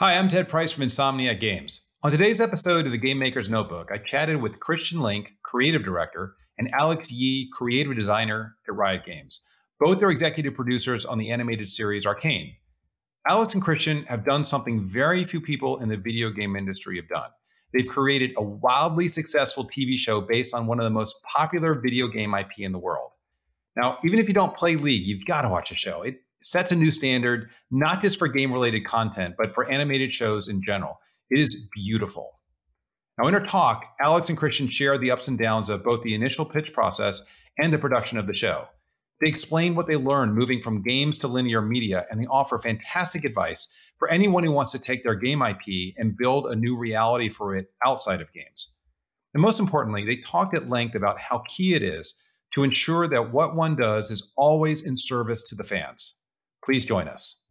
Hi, I'm Ted Price from Insomniac Games. On today's episode of the Game Maker's Notebook, I chatted with Christian Linke, creative director, and Alex Yee, creative designer at Riot Games. Both are executive producers on the animated series Arcane. Alex and Christian have done something very few people in the video game industry have done. They've created a wildly successful TV show based on one of the most popular video game IP in the world. Now, even if you don't play League, you've got to watch the show. It sets a new standard, not just for game related content, but for animated shows in general. It is beautiful. Now, in our talk, Alex and Christian share the ups and downs of both the initial pitch process and the production of the show. They explain what they learned moving from games to linear media, and they offer fantastic advice for anyone who wants to take their game IP and build a new reality for it outside of games. And most importantly, they talked at length about how key it is to ensure that what one does is always in service to the fans. Please join us.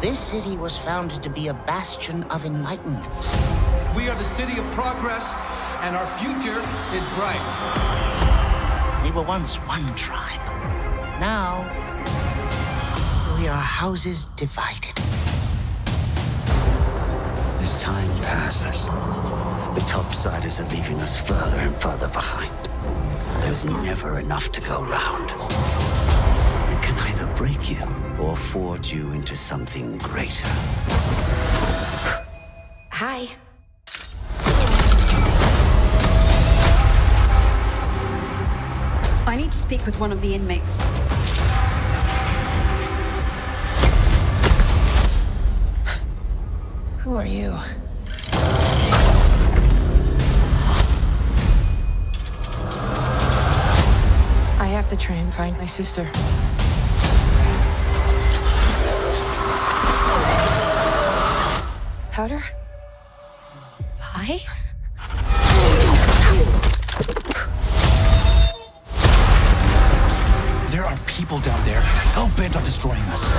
This city was founded to be a bastion of enlightenment. We are the city of progress, and our future is bright. We were once one tribe. Now, we are houses divided. As time passes, the topsiders are leaving us further and further behind. There's never enough to go round. It can either break you or forge you into something greater. Hi. I need to speak with one of the inmates. Who are you? To try and find my sister. Powder? Hi? There are people down there hell bent on destroying us.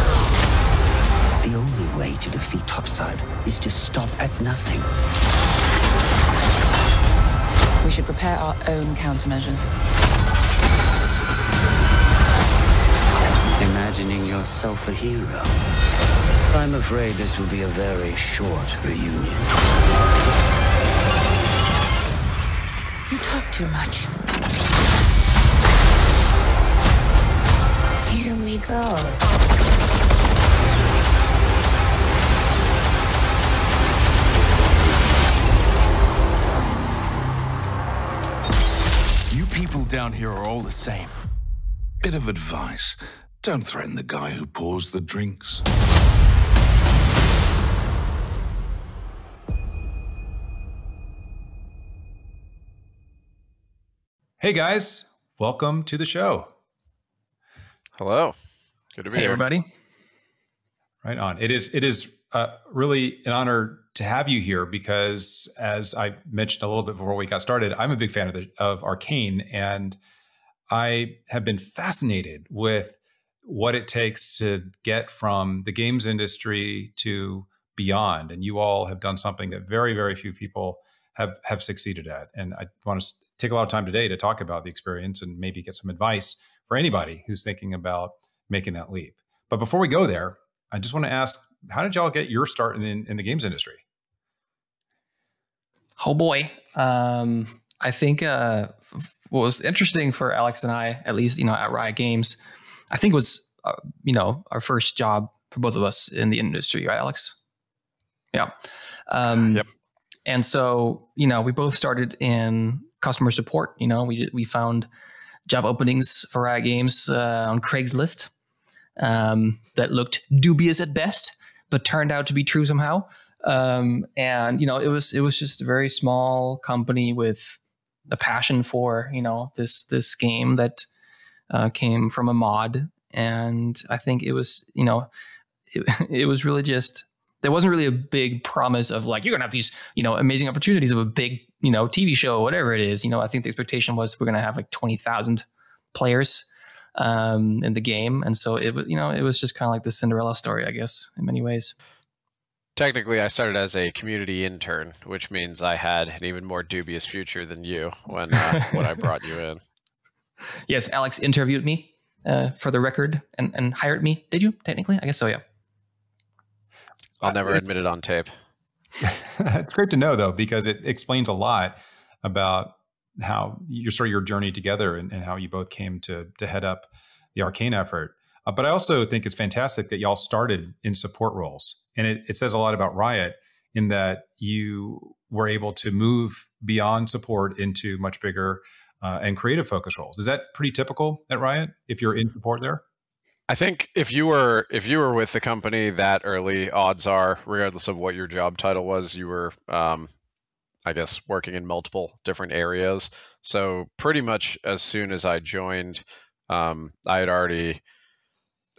The only way to defeat Topside is to stop at nothing. We should prepare our own countermeasures. Imagining yourself a hero. I'm afraid this will be a very short reunion. You talk too much. Here we go. You people down here are all the same. Bit of advice don't threaten the guy who pours the drinks. Hey guys, welcome to the show. Hello. Good to be Hey, here. everybody. Right on. It is it is uh, really an honor to have you here because, as I mentioned a little bit before we got started, I'm a big fan of the, of Arcane, and I have been fascinated with what it takes to get from the games industry to beyond. And you all have done something that very very few people have have succeeded at. And I want to take a lot of time today to talk about the experience and maybe get some advice for anybody who's thinking about making that leap. But before we go there, I just want to ask, how did y'all get your start in, in the games industry? Oh boy. Um, I think uh, what was interesting for Alex and I, at least you know at Riot Games, I think was uh, you know our first job for both of us in the industry, right, Alex? Yeah. Um, Yep. And so you know we both started in customer support. You know we did, we found job openings for Riot Games uh, on Craigslist um, that looked dubious at best, but turned out to be true somehow. Um, and you know, it was it was just a very small company with a passion for you know this this game that uh, came from a mod, and I think it was you know it, it was really just there wasn't really a big promise of like you're gonna have these you know amazing opportunities of a big you know TV show whatever it is. You know, I think the expectation was we're gonna have like twenty thousand players um, in the game, and so it was you know it was just kind of like the Cinderella story, I guess, in many ways. Technically, I started as a community intern, which means I had an even more dubious future than you when uh, when I brought you in. yes, Alex interviewed me uh, for the record and, and hired me. Did you technically? I guess so. Yeah. I'll never admit it on tape. it's great to know though, because it explains a lot about how your sort of your journey together and, and how you both came to to head up the Arcane effort. Uh, but I also think it's fantastic that y'all started in support roles, and it, it says a lot about Riot in that you were able to move beyond support into much bigger uh, and creative focus roles. Is that pretty typical at Riot if you're in support there? I think if you were if you were with the company that early, odds are, regardless of what your job title was, you were, um, I guess, working in multiple different areas. So pretty much as soon as I joined, um, I had already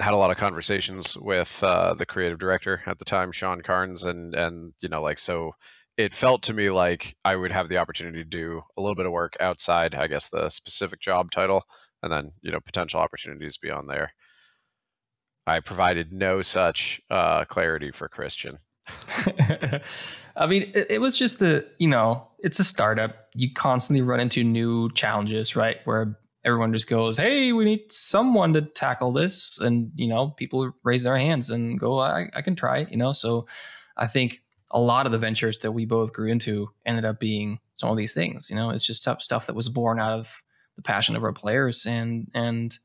had a lot of conversations with uh, the creative director at the time, Sean Carnes, and and you know like so it felt to me like I would have the opportunity to do a little bit of work outside, I guess, the specific job title, and then you know potential opportunities beyond there. I provided no such uh, clarity for Christian. I mean, it, it, was just the you know, it's a startup. You constantly run into new challenges, right? Where everyone just goes, "Hey, we need someone to tackle this," and you know, people raise their hands and go, "I, I can try," you know. So, I think a lot of the ventures that we both grew into ended up being some of these things. You know, it's just stuff that was born out of the passion of our players and and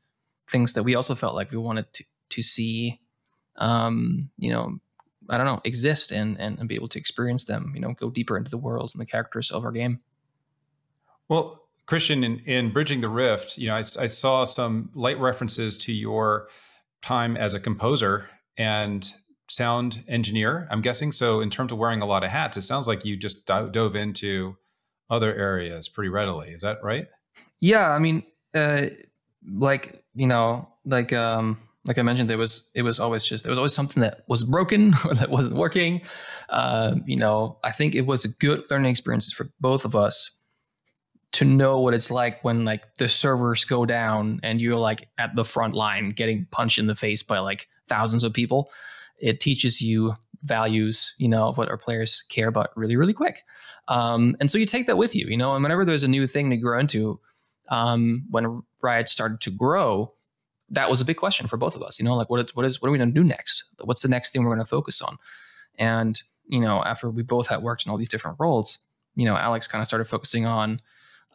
things that we also felt like we wanted to to see, um, you know, I don't know, exist and, and and be able to experience them. You know, go deeper into the worlds and the characters of our game. Well, Christian, in, in bridging the rift, you know, I, I saw some light references to your time as a composer and sound engineer, I'm guessing. So, in terms of wearing a lot of hats, it sounds like you just dove into other areas pretty readily. Is that right? Yeah, I mean, uh, like you know, like um, like I mentioned, there was it was always just there was always something that was broken or that wasn't working. Uh, you know, I think it was a good learning experience for both of us to know what it's like when like the servers go down and you're like at the front line getting punched in the face by like thousands of people it teaches you values, you know, of what our players care about really, really quick. Um, and so you take that with you, you know, and whenever there's a new thing to grow into, um, when Riot started to grow, that was a big question for both of us, you know, like what what is, what are we going to do next? What's the next thing we're going to focus on? And, you know, after we both had worked in all these different roles, you know, Alex kind of started focusing on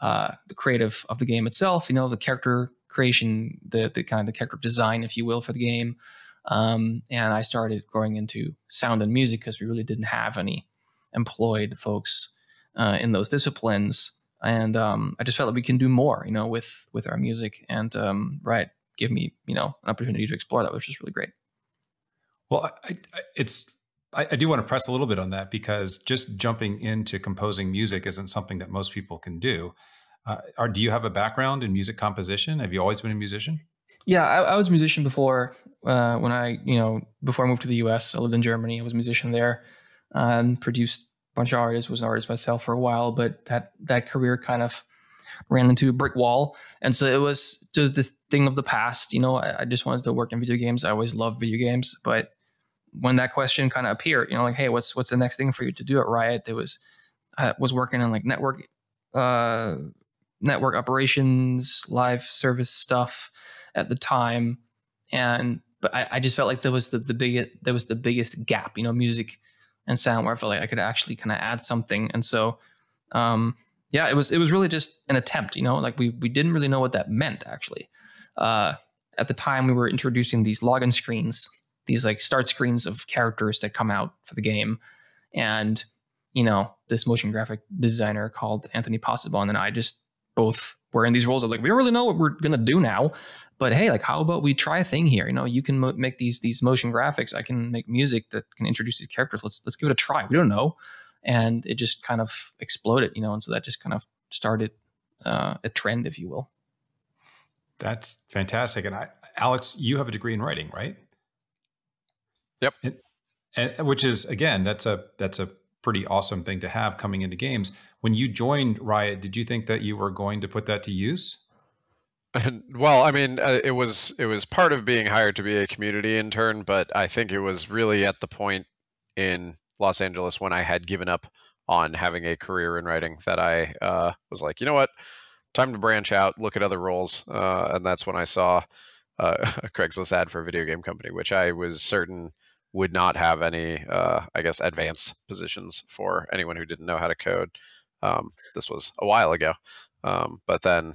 uh, the creative of the game itself, you know, the character creation, the, the kind of the character design, if you will, for the game. Um, and I started growing into sound and music because we really didn't have any employed folks uh, in those disciplines. And um, I just felt like we can do more, you know, with with our music. And um, right, give me, you know, an opportunity to explore that, which is really great. Well, I, I, it's I, I, do want to press a little bit on that because just jumping into composing music isn't something that most people can do. Uh, are, do you have a background in music composition? Have you always been a musician? Yeah, I, I was a musician before. Uh, when I, you know, before I moved to the U.S., I lived in Germany. I was a musician there, and produced a bunch of artists. Was an artist myself for a while, but that that career kind of ran into a brick wall. And so it was just this thing of the past. You know, I, I just wanted to work in video games. I always loved video games, but when that question kind of appeared, you know, like, hey, what's what's the next thing for you to do at Riot? There was I was working on like network uh, network operations, live service stuff at the time, and but I, I just felt like there was the the biggest there was the biggest gap, you know, music and sound where I felt like I could actually kind of add something, and so um, yeah, it was it was really just an attempt, you know, like we we didn't really know what that meant actually. Uh, at the time, we were introducing these login screens, these like start screens of characters that come out for the game, and you know, this motion graphic designer called Anthony Possible, and then I just both were in these roles of like we don't really know what we're gonna do now, but hey, like how about we try a thing here? You know, you can mo- make these these motion graphics. I can make music that can introduce these characters. Let's let's give it a try. We don't know, and it just kind of exploded, you know, and so that just kind of started uh, a trend, if you will. That's fantastic. And I, Alex, you have a degree in writing, right? Yep. And, and, which is again, that's a that's a pretty awesome thing to have coming into games. When you joined Riot, did you think that you were going to put that to use? Well, I mean, uh, it was it was part of being hired to be a community intern, but I think it was really at the point in Los Angeles when I had given up on having a career in writing that I uh, was like, you know what, time to branch out, look at other roles, uh, and that's when I saw uh, a Craigslist ad for a video game company, which I was certain would not have any, uh, I guess, advanced positions for anyone who didn't know how to code. Um, this was a while ago, um, but then,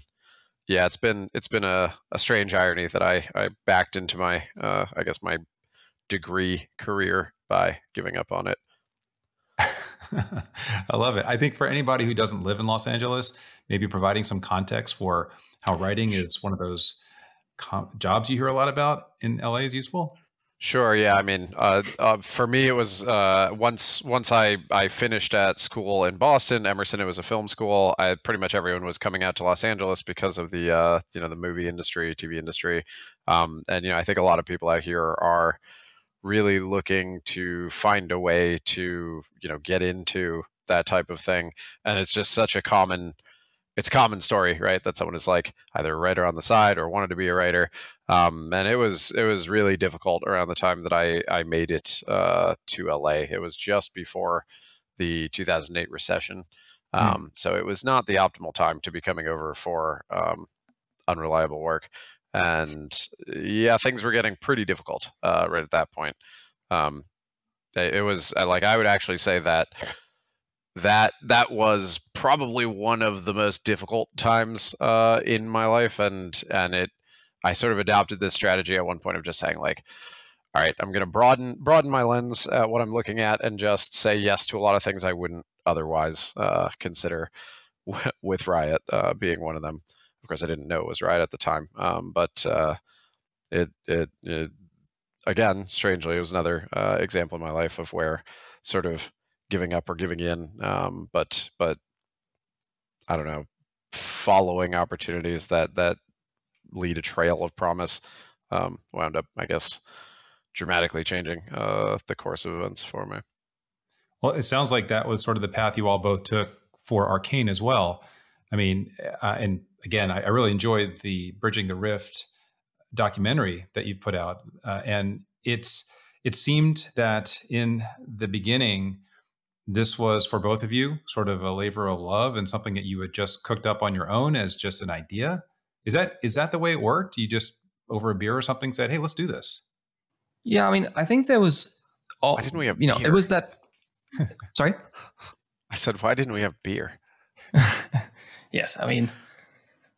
yeah, it's been it's been a, a strange irony that I I backed into my uh, I guess my degree career by giving up on it. I love it. I think for anybody who doesn't live in Los Angeles, maybe providing some context for how writing is one of those jobs you hear a lot about in LA is useful. Sure. Yeah. I mean, uh, uh, for me, it was uh, once once I I finished at school in Boston, Emerson. It was a film school. I pretty much everyone was coming out to Los Angeles because of the uh, you know the movie industry, TV industry, um, and you know I think a lot of people out here are really looking to find a way to you know get into that type of thing, and it's just such a common it's a common story, right? That someone is like either a writer on the side or wanted to be a writer. Um, and it was it was really difficult around the time that I I made it uh, to LA. It was just before the 2008 recession, hmm. um, mm. so it was not the optimal time to be coming over for um, unreliable work. And yeah, things were getting pretty difficult uh, right at that point. Um, it was like I would actually say that that that was probably one of the most difficult times uh, in my life, and and it I sort of adopted this strategy at one point of just saying like, all right, I'm going to broaden broaden my lens at what I'm looking at and just say yes to a lot of things I wouldn't otherwise uh, consider. with Riot uh, being one of them. Of course, I didn't know it was Riot at the time, um, but uh, it, it, it again strangely it was another uh, example in my life of where sort of giving up or giving in, um, but but I don't know, following opportunities that that lead a trail of promise um, wound up, I guess, dramatically changing uh, the course of events for me. Well, it sounds like that was sort of the path you all both took for Arcane as well. I mean, uh, and again, I, I, really enjoyed the Bridging the Rift documentary that you put out, uh, and it's it seemed that in the beginning this was for both of you sort of a labor of love and something that you had just cooked up on your own as just an idea? Is that is that the way it worked? You just over a beer or something said hey let's do this. Yeah i mean i think there was all why didn't we have you know beer? it was that sorry? I said why didn't we have beer? Yes i mean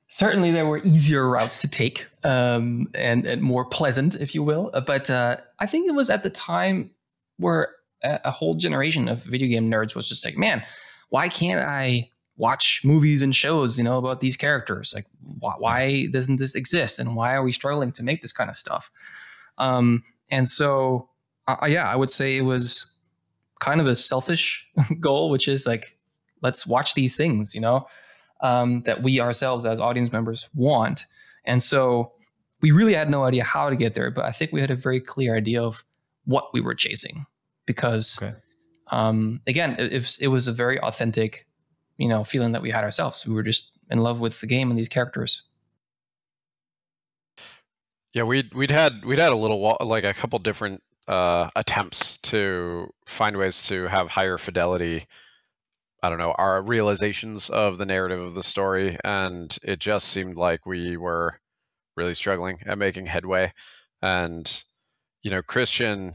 certainly there were easier routes to take um, and, and more pleasant if you will but uh, i think it was at the time where a whole generation of video game nerds was just like, man, why can't I watch movies and shows, you know, about these characters? Like, why, why doesn't this exist? And why are we struggling to make this kind of stuff? Um, and so, uh, yeah, I would say it was kind of a selfish goal, which is like, let's watch these things, you know, um, that we ourselves as audience members want. And so we really had no idea how to get there, but I think we had a very clear idea of what we were chasing because okay. um, again, it, it, was a very authentic, you know, feeling that we had ourselves. We were just in love with the game and these characters. Yeah, we'd we'd had we'd had a little like a couple different uh, attempts to find ways to have higher fidelity. I don't know our realizations of the narrative of the story, and it just seemed like we were really struggling at making headway. And you know, Christian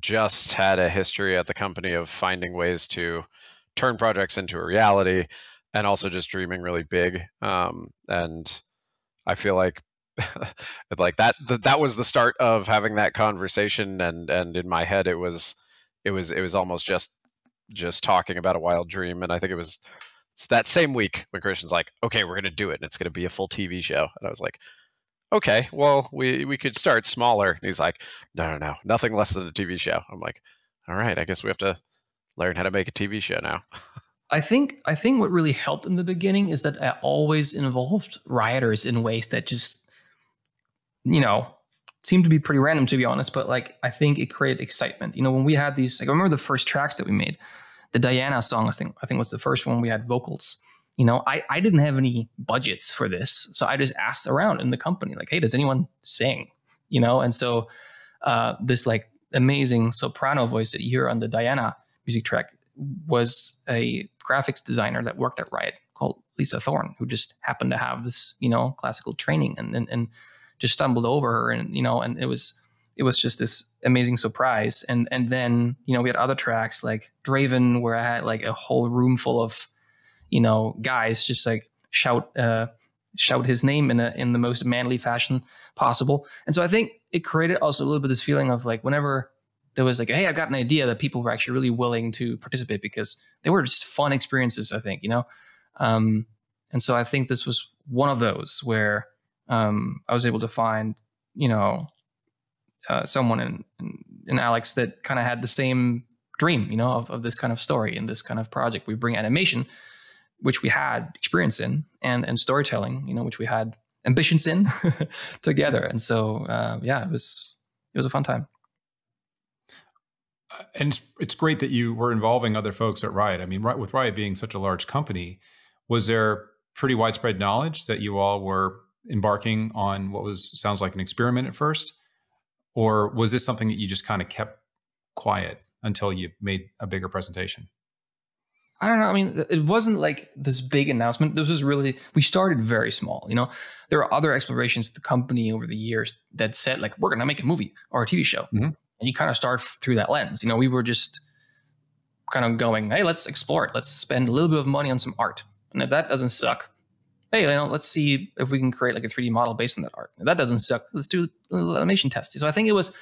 just had a history at the company of finding ways to turn projects into a reality and also just dreaming really big. Um, and I feel like like that that was the start of having that conversation and and in my head it was it was it was almost just just talking about a wild dream and I think it was it's that same week when Christian's like, okay, we're gonna do it and it's gonna be a full TV show. And I was like, okay, well, we we could start smaller. And he's like, no, no, no, nothing less than a TV show. I'm like, all right, I guess we have to learn how to make a TV show now. I think I think what really helped in the beginning is that I always involved rioters in ways that just, you know, seemed to be pretty random to be honest. But like I think it created excitement. You know, when we had these, like I remember the first tracks that we made, the Diana song. I think I think was the first one we had vocals you know, I, I didn't have any budgets for this. So I just asked around in the company, like, hey, does anyone sing? You know, and so uh, this like amazing soprano voice that you hear on the Diana music track was a graphics designer that worked at Riot called Lisa Thorne, who just happened to have this, you know, classical training and and, and just stumbled over her, and you know, and it was it was just this amazing surprise. And and then you know we had other tracks like Draven, where I had like a whole room full of, you know, guys just like shout uh, shout his name in a in the most manly fashion possible. And so I think it created also a little bit this feeling of like whenever there was like, hey, I've got an idea that people were actually really willing to participate because they were just fun experiences. I think you know, um, and so I think this was one of those where um, I was able to find you know uh, someone in, in, in Alex that kind of had the same dream, you know, of, of this kind of story and this kind of project. We bring animation, which we had experience in, and and storytelling, you know, which we had ambitions in together. And so, uh, yeah, it was it was a fun time. Uh, and it's, it's great that you were involving other folks at Riot. I mean, with Riot being such a large company, was there pretty widespread knowledge that you all were embarking on what was sounds like an experiment at first, or was this something that you just kind of kept quiet until you made a bigger presentation? I don't know. I mean, it wasn't like this big announcement. This was really, we started very small. You know, there are other explorations the company over the years that said, like, we're going to make a movie or a TV show. Mm-hmm. And you kind of start through that lens. You know, we were just kind of going, hey, let's explore it. Let's spend a little bit of money on some art. And if that doesn't suck, hey, you know, let's see if we can create like a 3D model based on that art. If that doesn't suck, let's do a little animation test. So I think it was,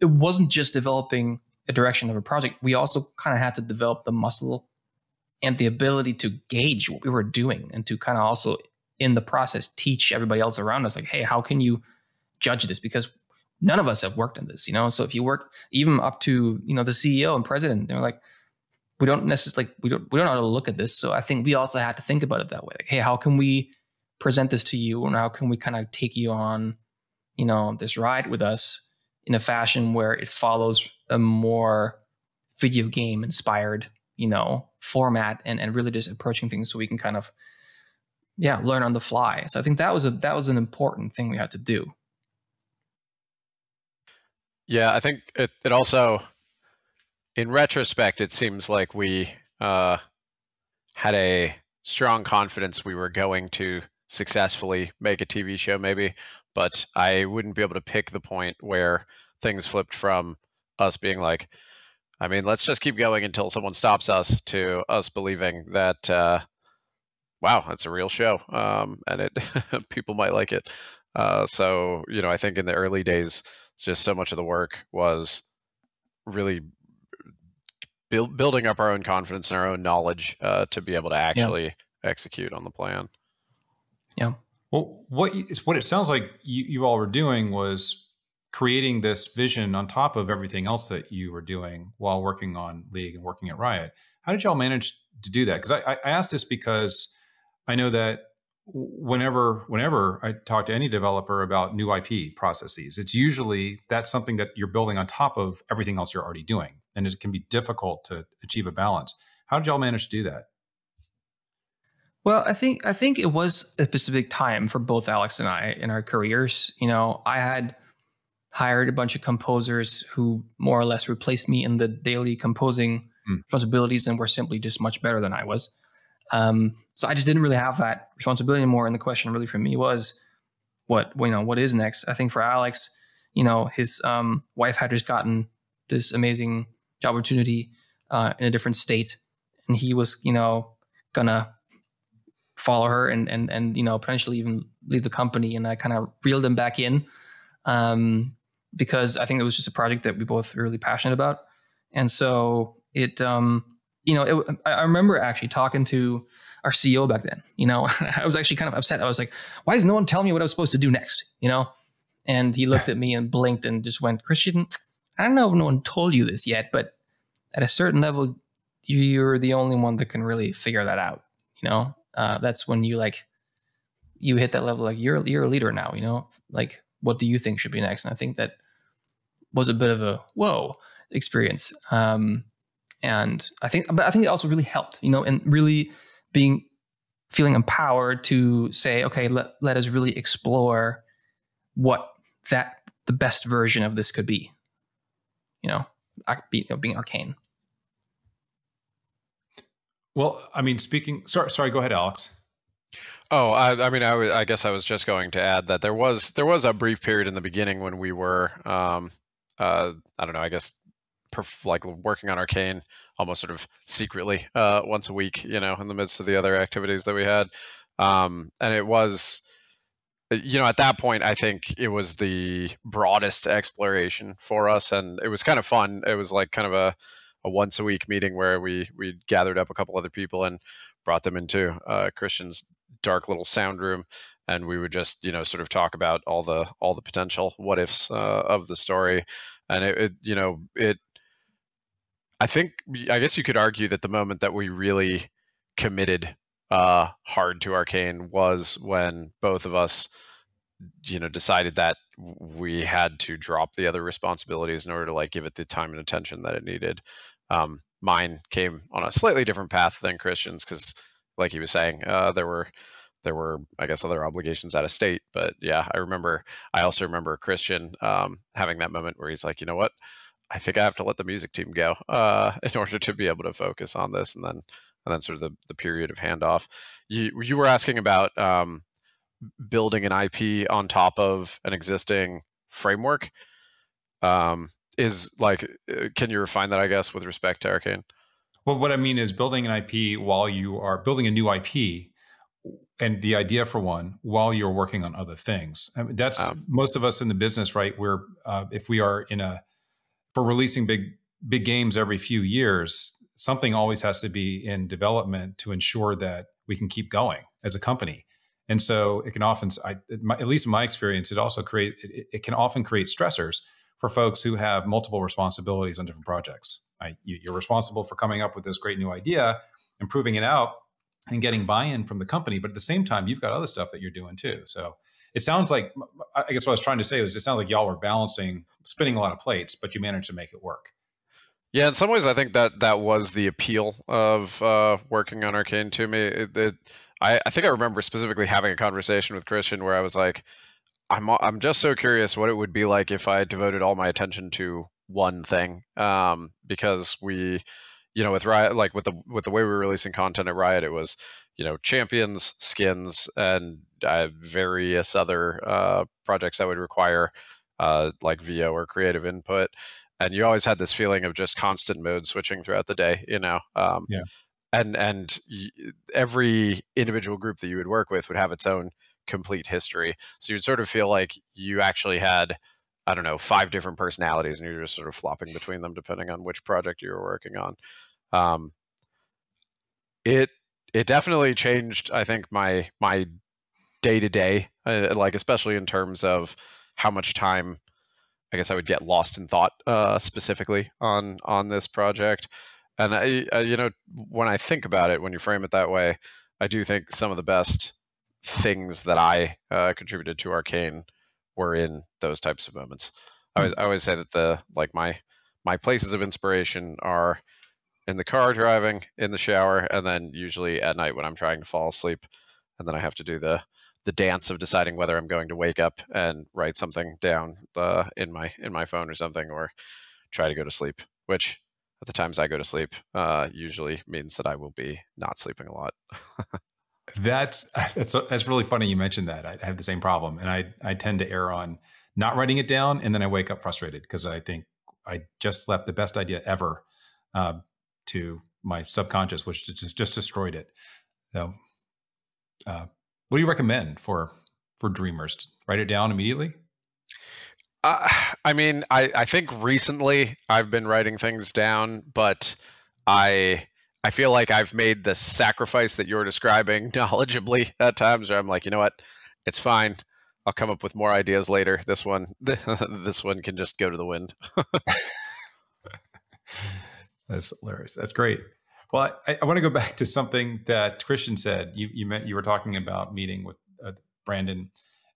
it wasn't just developing a direction of a project. We also kind of had to develop the muscle and the ability to gauge what we were doing and to kind of also in the process teach everybody else around us like hey how can you judge this? Because none of us have worked on this you know? So if you work even up to you know the ceo and president they're like we don't necessarily we don't we don't know how to look at this. So i think we also had to think about it that way like hey how can we present this to you and how can we kind of take you on you know this ride with us in a fashion where it follows a more video game inspired you know format and and really just approaching things so we can kind of yeah learn on the fly. So i think that was a that was an important thing we had to do. Yeah i think it, it also in retrospect it seems like we uh, had a strong confidence we were going to successfully make a tv show maybe but i wouldn't be able to pick the point where things flipped from us being like I mean, let's just keep going until someone stops us to us believing that, uh, wow, that's a real show, um, and it people might like it. Uh, so you know, I think in the early days, just so much of the work was really build, building up our own confidence and our own knowledge uh, to be able to actually yeah. execute on the plan. Yeah. Well, what what it sounds like you, you all were doing was creating this vision on top of everything else that you were doing while working on League and working at Riot. How did y'all manage to do that? Because I, I asked this because I know that whenever whenever I talk to any developer about new IP processes, it's usually that's something that you're building on top of everything else you're already doing, and it can be difficult to achieve a balance. How did y'all manage to do that? Well, I think I think it was a specific time for both Alex and I in our careers. You know, I had hired a bunch of composers who more or less replaced me in the daily composing mm. responsibilities and were simply just much better than I was. Um, so I just didn't really have that responsibility anymore. And the question really for me was, what you know, what is next? I think for Alex, you know, his um, wife had just gotten this amazing job opportunity uh, in a different state, and he was, you know, gonna follow her and and and you know potentially even leave the company. And I kind of reeled him back in. Um, because I think it was just a project that we both were really passionate about. And so it, um, you know, it, I remember actually talking to our CEO back then. You know, I was actually kind of upset. I was like, "Why is no one telling me what I was supposed to do next?" You know, and he looked at me and blinked and just went, "Christian, I don't know if no one told you this yet, but at a certain level, you're the only one that can really figure that out. You know, uh, that's when you like you hit that level. Like you're you're a leader now. You know, like what do you think should be next? And I think that was a bit of a whoa experience. Um, and I think, but I think it also really helped, you know, and really being feeling empowered to say, okay, let, let us really explore what that the best version of this could be, you know, you know being arcane. Well, I mean, speaking, sorry, sorry, go ahead, Alex. Oh, I, I mean, I, w- I guess I was just going to add that there was there was a brief period in the beginning when we were, um, uh, I don't know, I guess, perf- like working on Arcane almost sort of secretly uh, once a week, you know, in the midst of the other activities that we had, um, and it was, you know, at that point, I think it was the broadest exploration for us, and it was kind of fun. It was like kind of a a once a week meeting where we we gathered up a couple other people and brought them into uh, Christian's dark little sound room, and we would just you know sort of talk about all the all the potential what ifs uh, of the story, and it, it you know it. I think I guess you could argue that the moment that we really committed uh, hard to Arcane was when both of us, you know, decided that we had to drop the other responsibilities in order to like give it the time and attention that it needed. Um, mine came on a slightly different path than Christian's because, like he was saying, uh, there were there were I guess other obligations out of state. But yeah, I remember. I also remember Christian um, having that moment where he's like, you know what, I think I have to let the music team go uh, in order to be able to focus on this, and then and then sort of the, the period of handoff. You you were asking about um, building an IP on top of an existing framework. Um, is like, uh, can you refine that? I guess with respect to Arcane. Well, what I mean is building an IP while you are building a new IP and the idea for one while you're working on other things. I mean, that's um, most of us in the business, right? We're uh, if we are in a for releasing big big games every few years, something always has to be in development to ensure that we can keep going as a company. And so it can often, I, at least in my experience, it also create it, it can often create stressors for folks who have multiple responsibilities on different projects. Right? You, you're responsible for coming up with this great new idea, improving it out, and getting buy-in from the company. But at the same time, you've got other stuff that you're doing too. So it sounds like I guess what I was trying to say was it sounds like y'all were balancing, spinning a lot of plates, but you managed to make it work. Yeah, in some ways, I think that that was the appeal of uh, working on Arcane to me. It, it, I, I think I remember specifically having a conversation with Christian where I was like, I'm I'm just so curious what it would be like if I devoted all my attention to one thing. Um, because we, you know, with Riot, like with the with the way we were releasing content at Riot, it was, you know, champions, skins, and uh, various other uh, projects that would require uh, like VO or creative input. And you always had this feeling of just constant mode switching throughout the day, you know. Um, yeah. And and every individual group that you would work with would have its own complete history. So you'd sort of feel like you actually had, I don't know, five different personalities, and you're just sort of flopping between them depending on which project you were working on. Um, it it definitely changed, I think, my my day to day, like especially in terms of how much time I guess I would get lost in thought uh, specifically on on this project. And I, I, you know, when I think about it, when you frame it that way, I do think some of the best things that I uh, contributed to Arcane were in those types of moments. I always, I always say that the like my my places of inspiration are in the car driving, in the shower, and then usually at night when I'm trying to fall asleep, and then I have to do the the dance of deciding whether I'm going to wake up and write something down uh, in my in my phone or something, or try to go to sleep. Which at the times I go to sleep uh, usually means that I will be not sleeping a lot. That's that's that's really funny you mentioned that. I have the same problem, and I I tend to err on not writing it down, and then I wake up frustrated because I think I just left the best idea ever uh, to my subconscious, which just just destroyed it. So, uh, what do you recommend for for dreamers? Write it down immediately. Uh, I mean, I I think recently I've been writing things down, but I I feel like I've made the sacrifice that you're describing knowledgeably at times where I'm like, you know what, it's fine. I'll come up with more ideas later. This one, this one can just go to the wind. That's hilarious. That's great. Well, I, I, want to go back to something that Christian said. You you meant you were talking about meeting with uh, Brandon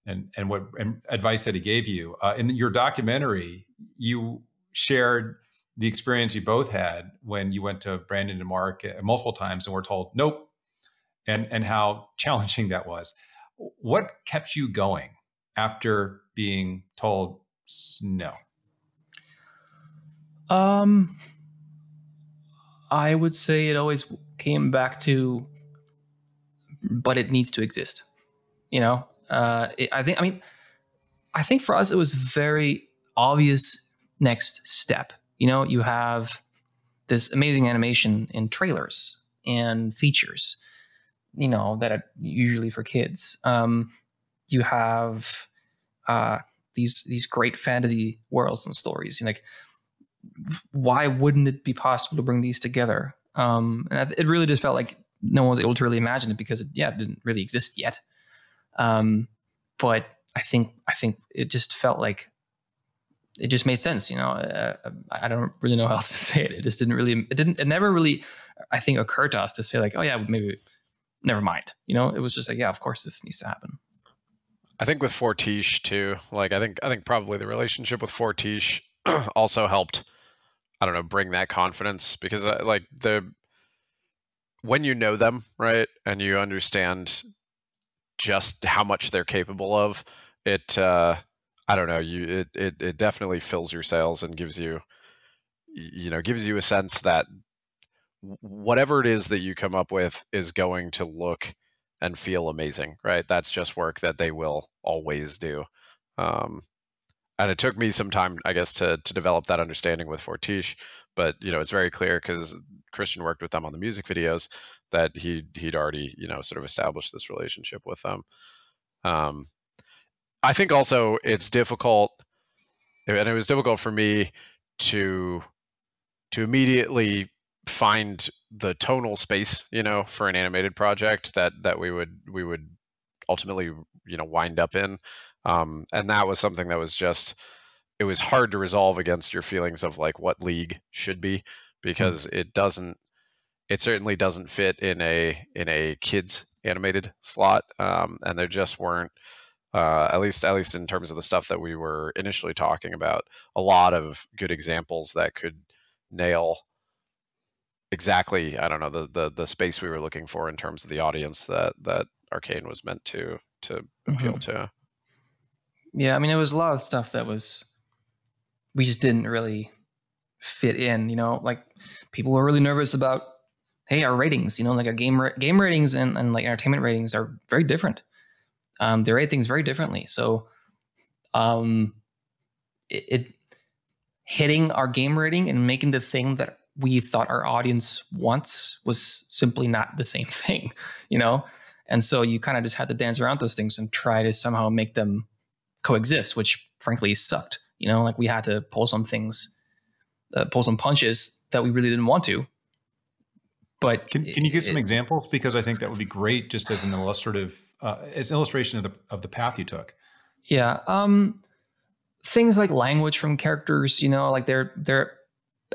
and and what and advice that he gave you uh, in your documentary. You shared the experience you both had when you went to Brandon and Marc uh, multiple times and were told nope, and and how challenging that was. What kept you going after being told no? Um, I would say it always came back to but it needs to exist. You know, uh, it, I think. I mean, I think for us it was very obvious next step. You know, you have this amazing animation in trailers and features. You know that are usually for kids. Um, you have uh, these these great fantasy worlds and stories. like, why wouldn't it be possible to bring these together? Um, and it really just felt like no one was able to really imagine it because it, yeah, it didn't really exist yet. Um, but I think I think it just felt like it just made sense. You know, uh, I don't really know how else to say it. It just didn't really. It didn't. It never really. I think occurred to us to say like, oh yeah, maybe never mind. You know, it was just like, yeah, of course this needs to happen. I think with Fortiche too, like I think I think probably the relationship with Fortiche also helped. I don't know, bring that confidence because uh, like the when you know them right and you understand just how much they're capable of, it uh, I don't know, you it, it it definitely fills your sails and gives you you know gives you a sense that whatever it is that you come up with is going to look and feel amazing, right? That's just work that they will always do. Um, and it took me some time, I guess, to to develop that understanding with Fortiche. But you know, it's very clear because Christian worked with them on the music videos that he he'd already you know sort of established this relationship with them. Um, I think also it's difficult, and it was difficult for me to to immediately find the tonal space, you know, for an animated project that that we would we would ultimately you know wind up in, um, and that was something that was just it was hard to resolve against your feelings of like what league should be because mm-hmm. it doesn't it certainly doesn't fit in a in a kids animated slot um, and there just weren't uh, at least at least in terms of the stuff that we were initially talking about a lot of good examples that could nail exactly I don't know the the the space we were looking for in terms of the audience that that Arcane was meant to to appeal mm-hmm. to. Yeah, I mean, it was a lot of stuff that was we just didn't really fit in. You know, like people were really nervous about hey our ratings. You know, like our game ra- game ratings and and like entertainment ratings are very different. Um, they rate things very differently. So, um, it, it hitting our game rating and making the thing that we thought our audience wants was simply not the same thing, you know? And so you kind of just had to dance around those things and try to somehow make them coexist, which frankly sucked. You know, like we had to pull some things, uh, pull some punches that we really didn't want to. But can, can you give it, some examples? Because I think that would be great, just as an illustrative, uh, as an illustration of the of the path you took. Yeah, um, things like language from characters. You know, like they're they're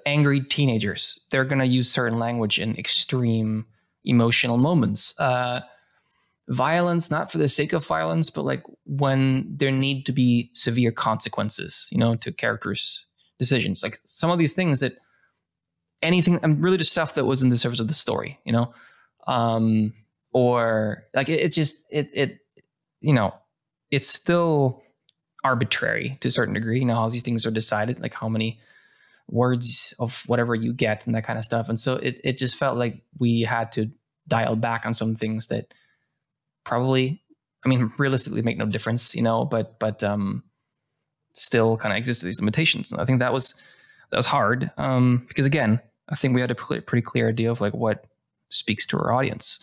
angry teenagers. They're going to use certain language in extreme emotional moments. Uh, violence, not for the sake of violence, but like when there need to be severe consequences, you know, to characters' decisions. Like some of these things that anything, and really just stuff that was in the service of the story, you know, um, or like it, it's just it it you know it's still arbitrary to a certain degree. You know how these things are decided, like how many words of whatever you get and that kind of stuff. And so it, it just felt like we had to dial back on some things that probably, I mean, realistically make no difference, you know, but, but, um, still kind of existed these limitations. And I think that was, that was hard. Um, because again, I think we had a pretty clear idea of like what speaks to our audience.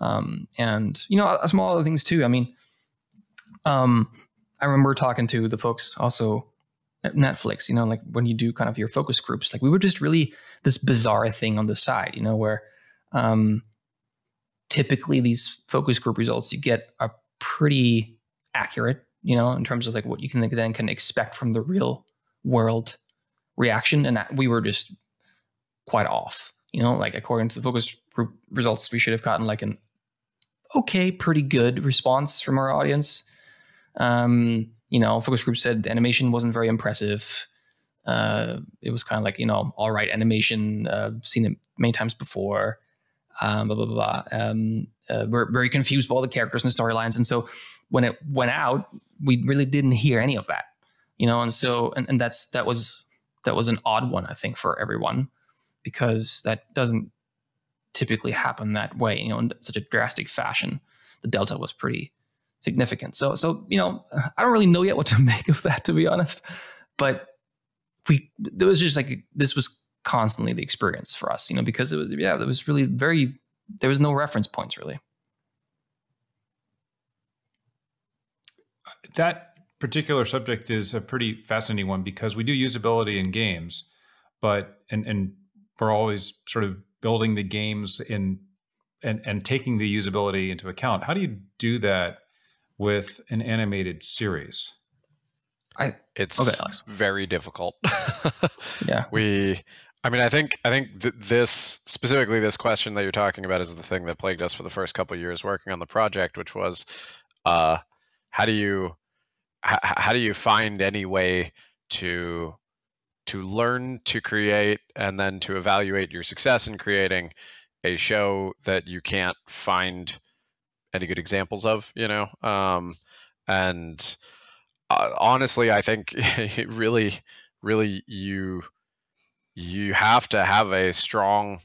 Um, and you know, some other things too. I mean, um, I remember talking to the folks also at Netflix, you know, like when you do kind of your focus groups, like we were just really this bizarre thing on the side, you know, where um, typically these focus group results you get are pretty accurate, you know, in terms of like what you can then can expect from the real world reaction. And that we were just quite off, you know, like according to the focus group results, we should have gotten like an okay, pretty good response from our audience. Um, you know, focus group said the animation wasn't very impressive. Uh, it was kind of like you know, all right animation, uh, seen it many times before. Um, blah blah blah. Um, uh, we're very confused by all the characters and storylines, and so when it went out, we really didn't hear any of that, you know. And so, and, and that's that was that was an odd one, I think, for everyone, because that doesn't typically happen that way, you know, in such a drastic fashion. The delta was pretty significant. So, so you know, I don't really know yet what to make of that, to be honest. But we, there was just like this was constantly the experience for us, you know, because it was yeah, there was really very there was no reference points really. That particular subject is a pretty fascinating one because we do usability in games, but and and we're always sort of building the games in and and taking the usability into account. How do you do that with an animated series? I it's okay, very difficult. yeah. We I mean, I think I think th- this specifically this question that you're talking about is the thing that plagued us for the first couple years working on the project, which was, uh, how do you how do you find any way to to learn to create and then to evaluate your success in creating a show that you can't find any good examples of you know? Um, and uh, honestly i think it really really you you have to have a strong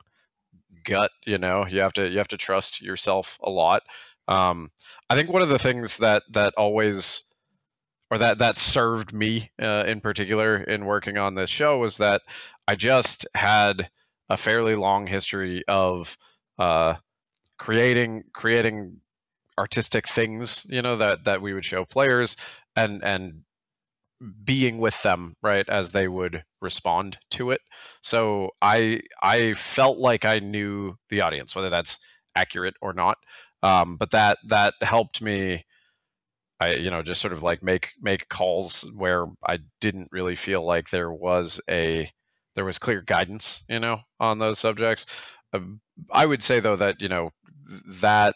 gut you know? You have to you have to trust yourself a lot. Um, i think one of the things that that always or that that served me uh, in particular in working on this show was that I just had a fairly long history of uh, creating creating artistic things, you know, that that we would show players and and being with them right as they would respond to it. So I I felt like I knew the audience, whether that's accurate or not. Um, but that that helped me I you know just sort of like make make calls where I didn't really feel like there was a there was clear guidance you know on those subjects. Um, I would say though that you know that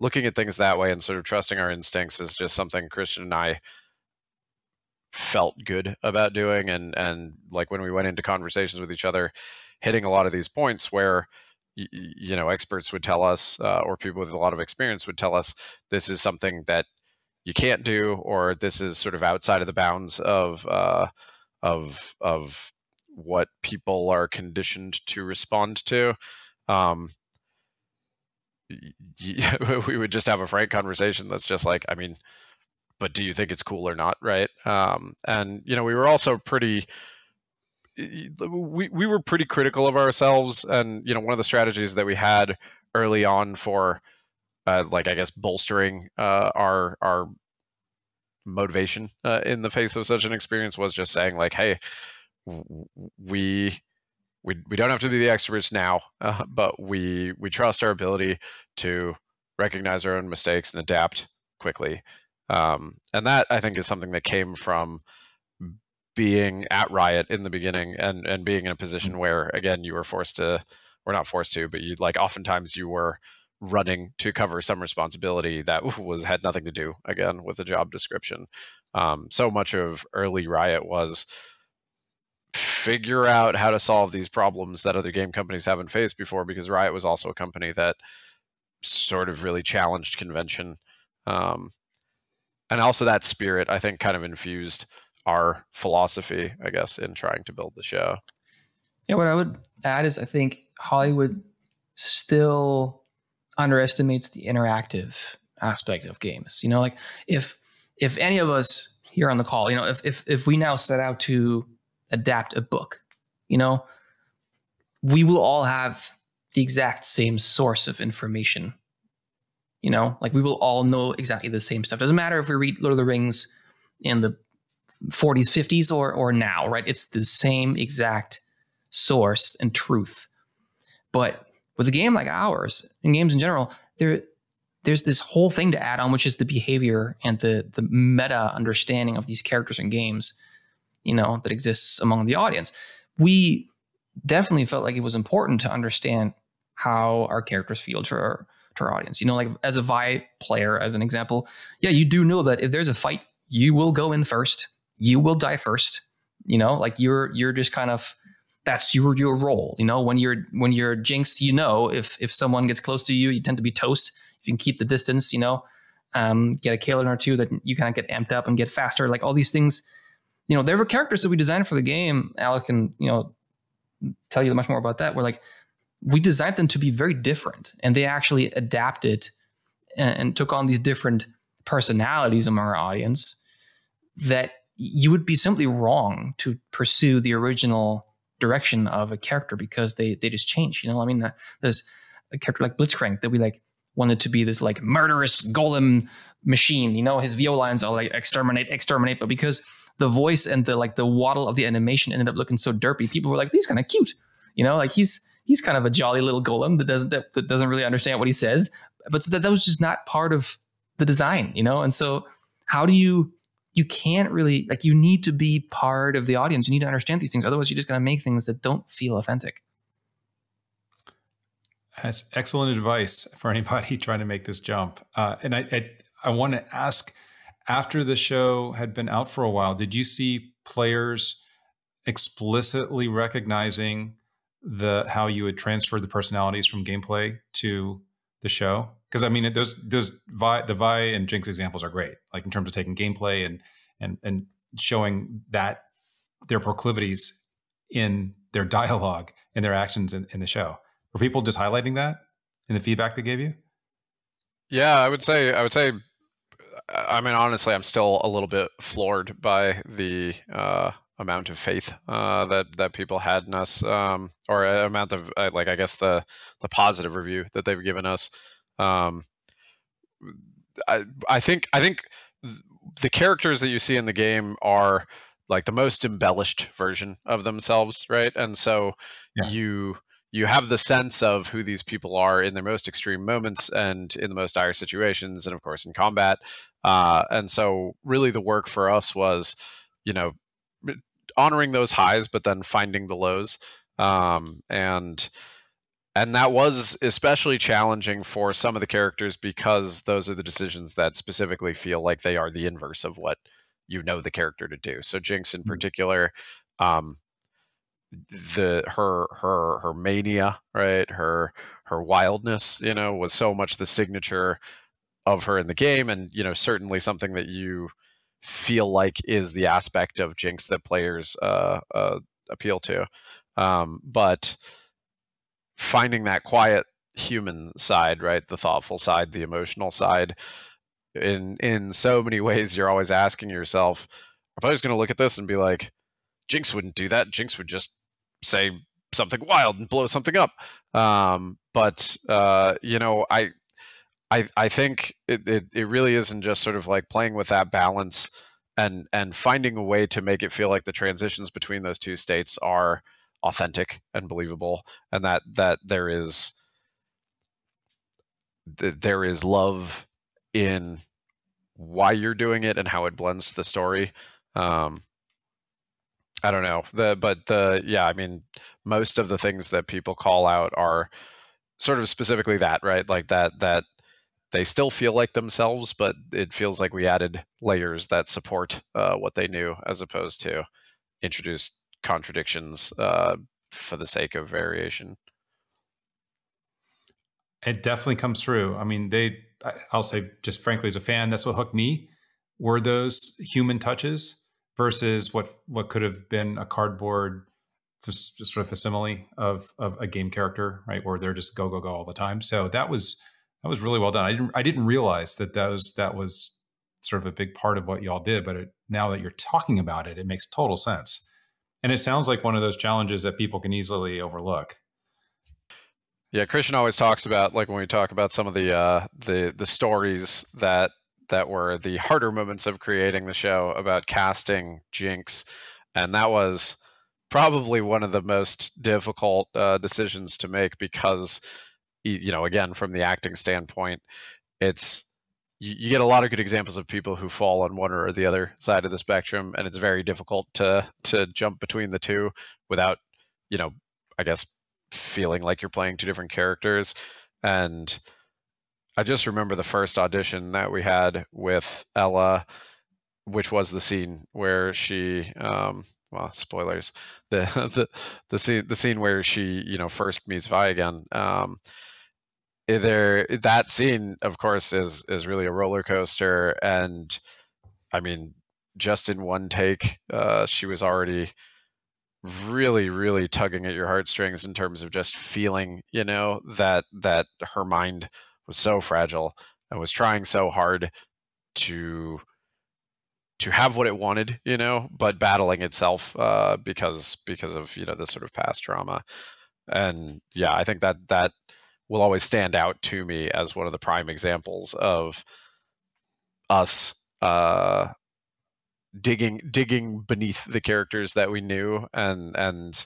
looking at things that way and sort of trusting our instincts is just something Christian and I felt good about doing and and like when we went into conversations with each other hitting a lot of these points where you know experts would tell us uh, or people with a lot of experience would tell us this is something that you can't do, or this is sort of outside of the bounds of uh, of of what people are conditioned to respond to. Um, we would just have a frank conversation that's just like, I mean, but do you think it's cool or not, right? Um, and you know, we were also pretty we we were pretty critical of ourselves and you know one of the strategies that we had early on for uh, like I guess bolstering uh, our our motivation uh, in the face of such an experience was just saying like, hey, we we we don't have to be the experts now, uh, but we we trust our ability to recognize our own mistakes and adapt quickly. Um, and that I think is something that came from being at Riot in the beginning and and being in a position mm. where again you were forced to or not forced to, but you like oftentimes you were running to cover some responsibility that was had nothing to do again with the job description. Um, so much of early Riot was figure out how to solve these problems that other game companies haven't faced before because Riot was also a company that sort of really challenged convention. Um, and also that spirit, I think, kind of infused our philosophy, I guess, in trying to build the show. Yeah, what I would add is I think Hollywood still underestimates the interactive aspect of games. You know, like if if any of us here on the call, you know, if if if we now set out to adapt a book, you know, we will all have the exact same source of information. You know, like we will all know exactly the same stuff. Doesn't matter if we read Lord of the Rings in the 40s, 50s, or or now, right? It's the same exact source and truth. But with a game like ours and games in general, there there's this whole thing to add on, which is the behavior and the the meta understanding of these characters and games, you know, that exists among the audience. We definitely felt like it was important to understand how our characters feel to our to our audience. You know, like as a Vi player, as an example, yeah, you do know that if there's a fight, you will go in first, you will die first. You know, like you're you're just kind of that's your your role. You know, when you're when you're Jinx, you know if if someone gets close to you, you tend to be toast. If you can keep the distance, you know, um, get a Kaelin or two, that you kind of get amped up and get faster. Like all these things, you know, there were characters that we designed for the game. Alex can you know tell you much more about that. We're like we designed them to be very different, and they actually adapted and, and took on these different personalities among our audience. That you would be simply wrong to pursue the original direction of a character because they they just change. You know, I mean, there's a character like Blitzcrank that we like wanted to be this like murderous golem machine. You know, his VO lines are like exterminate, exterminate, but because the voice and the like the waddle of the animation ended up looking so derpy, people were like, "He's kind of cute." You know, like he's he's kind of a jolly little golem that doesn't that, that doesn't really understand what he says. But so that, that was just not part of the design, you know. And so, how do you you can't really like you need to be part of the audience. You need to understand these things. Otherwise, you're just going to make things that don't feel authentic. That's excellent advice for anybody trying to make this jump. Uh, and I, I, I want to ask, after the show had been out for a while, did you see players explicitly recognizing the how you had transferred the personalities from gameplay to the show? Because I mean, those those Vi, the Vi and Jinx examples are great. Like in terms of taking gameplay and and and showing that their proclivities in their dialogue and their actions in, in the show. Were people just highlighting that in the feedback they gave you? Yeah, I would say I would say. I mean, honestly, I'm still a little bit floored by the uh, amount of faith uh, that that people had in us, um, or amount of uh, like I guess the the positive review that they've given us. Um, I I think I think the characters that you see in the game are like the most embellished version of themselves, right? And so yeah. you you have the sense of who these people are in their most extreme moments and in the most dire situations, and of course in combat. Uh, and so, really, the work for us was, you know, honoring those highs, but then finding the lows. Um, and and that was especially challenging for some of the characters because those are the decisions that specifically feel like they are the inverse of what you know the character to do. So Jinx in mm-hmm. particular, um, the her her her mania, right? Her her wildness, you know, was so much the signature of her in the game, and you know, certainly something that you feel like is the aspect of Jinx that players uh, uh, appeal to. Um, but finding that quiet human side, right? The thoughtful side, the emotional side. In in so many ways, you're always asking yourself, if I was going to look at this and be like, Jinx wouldn't do that. Jinx would just say something wild and blow something up. Um, but uh, you know, I I I think it, it it really isn't just sort of like playing with that balance and and finding a way to make it feel like the transitions between those two states are authentic and believable and that that there is there is love in why you're doing it and how it blends the story. Um i don't know. The but the yeah i mean most of the things that people call out are sort of specifically that right? Like that that they still feel like themselves but it feels like we added layers that support uh, what they knew as opposed to introduced contradictions uh, for the sake of variation. It definitely comes through. I mean, they, I'll say just frankly, as a fan, that's what hooked me were those human touches versus what, what could have been a cardboard sort of facsimile of, of a game character, right? Where they're just go, go, go all the time. So that was, that was really well done. I didn't, I didn't realize that that was, that was sort of a big part of what y'all did, but it, now that you're talking about it, it makes total sense. And it sounds like one of those challenges that people can easily overlook. Yeah, Christian always talks about like when we talk about some of the uh, the the stories that that were the harder moments of creating the show about casting Jinx, and that was probably one of the most difficult uh, decisions to make because you know again from the acting standpoint, it's you, you, get a lot of good examples of people who fall on one or the other side of the spectrum, and it's very difficult to to jump between the two without, you know, I guess feeling like you're playing two different characters. And I just remember the first audition that we had with Ella, which was the scene where she, um, well, spoilers, the the the scene the scene where she, you know, first meets Vi again. Um, there that scene of course is is really a roller coaster and i mean just in one take uh, she was already really really tugging at your heartstrings in terms of just feeling you know that that her mind was so fragile and was trying so hard to to have what it wanted you know but battling itself uh because because of you know this sort of past trauma. And yeah i think that that will always stand out to me as one of the prime examples of us uh digging digging beneath the characters that we knew and and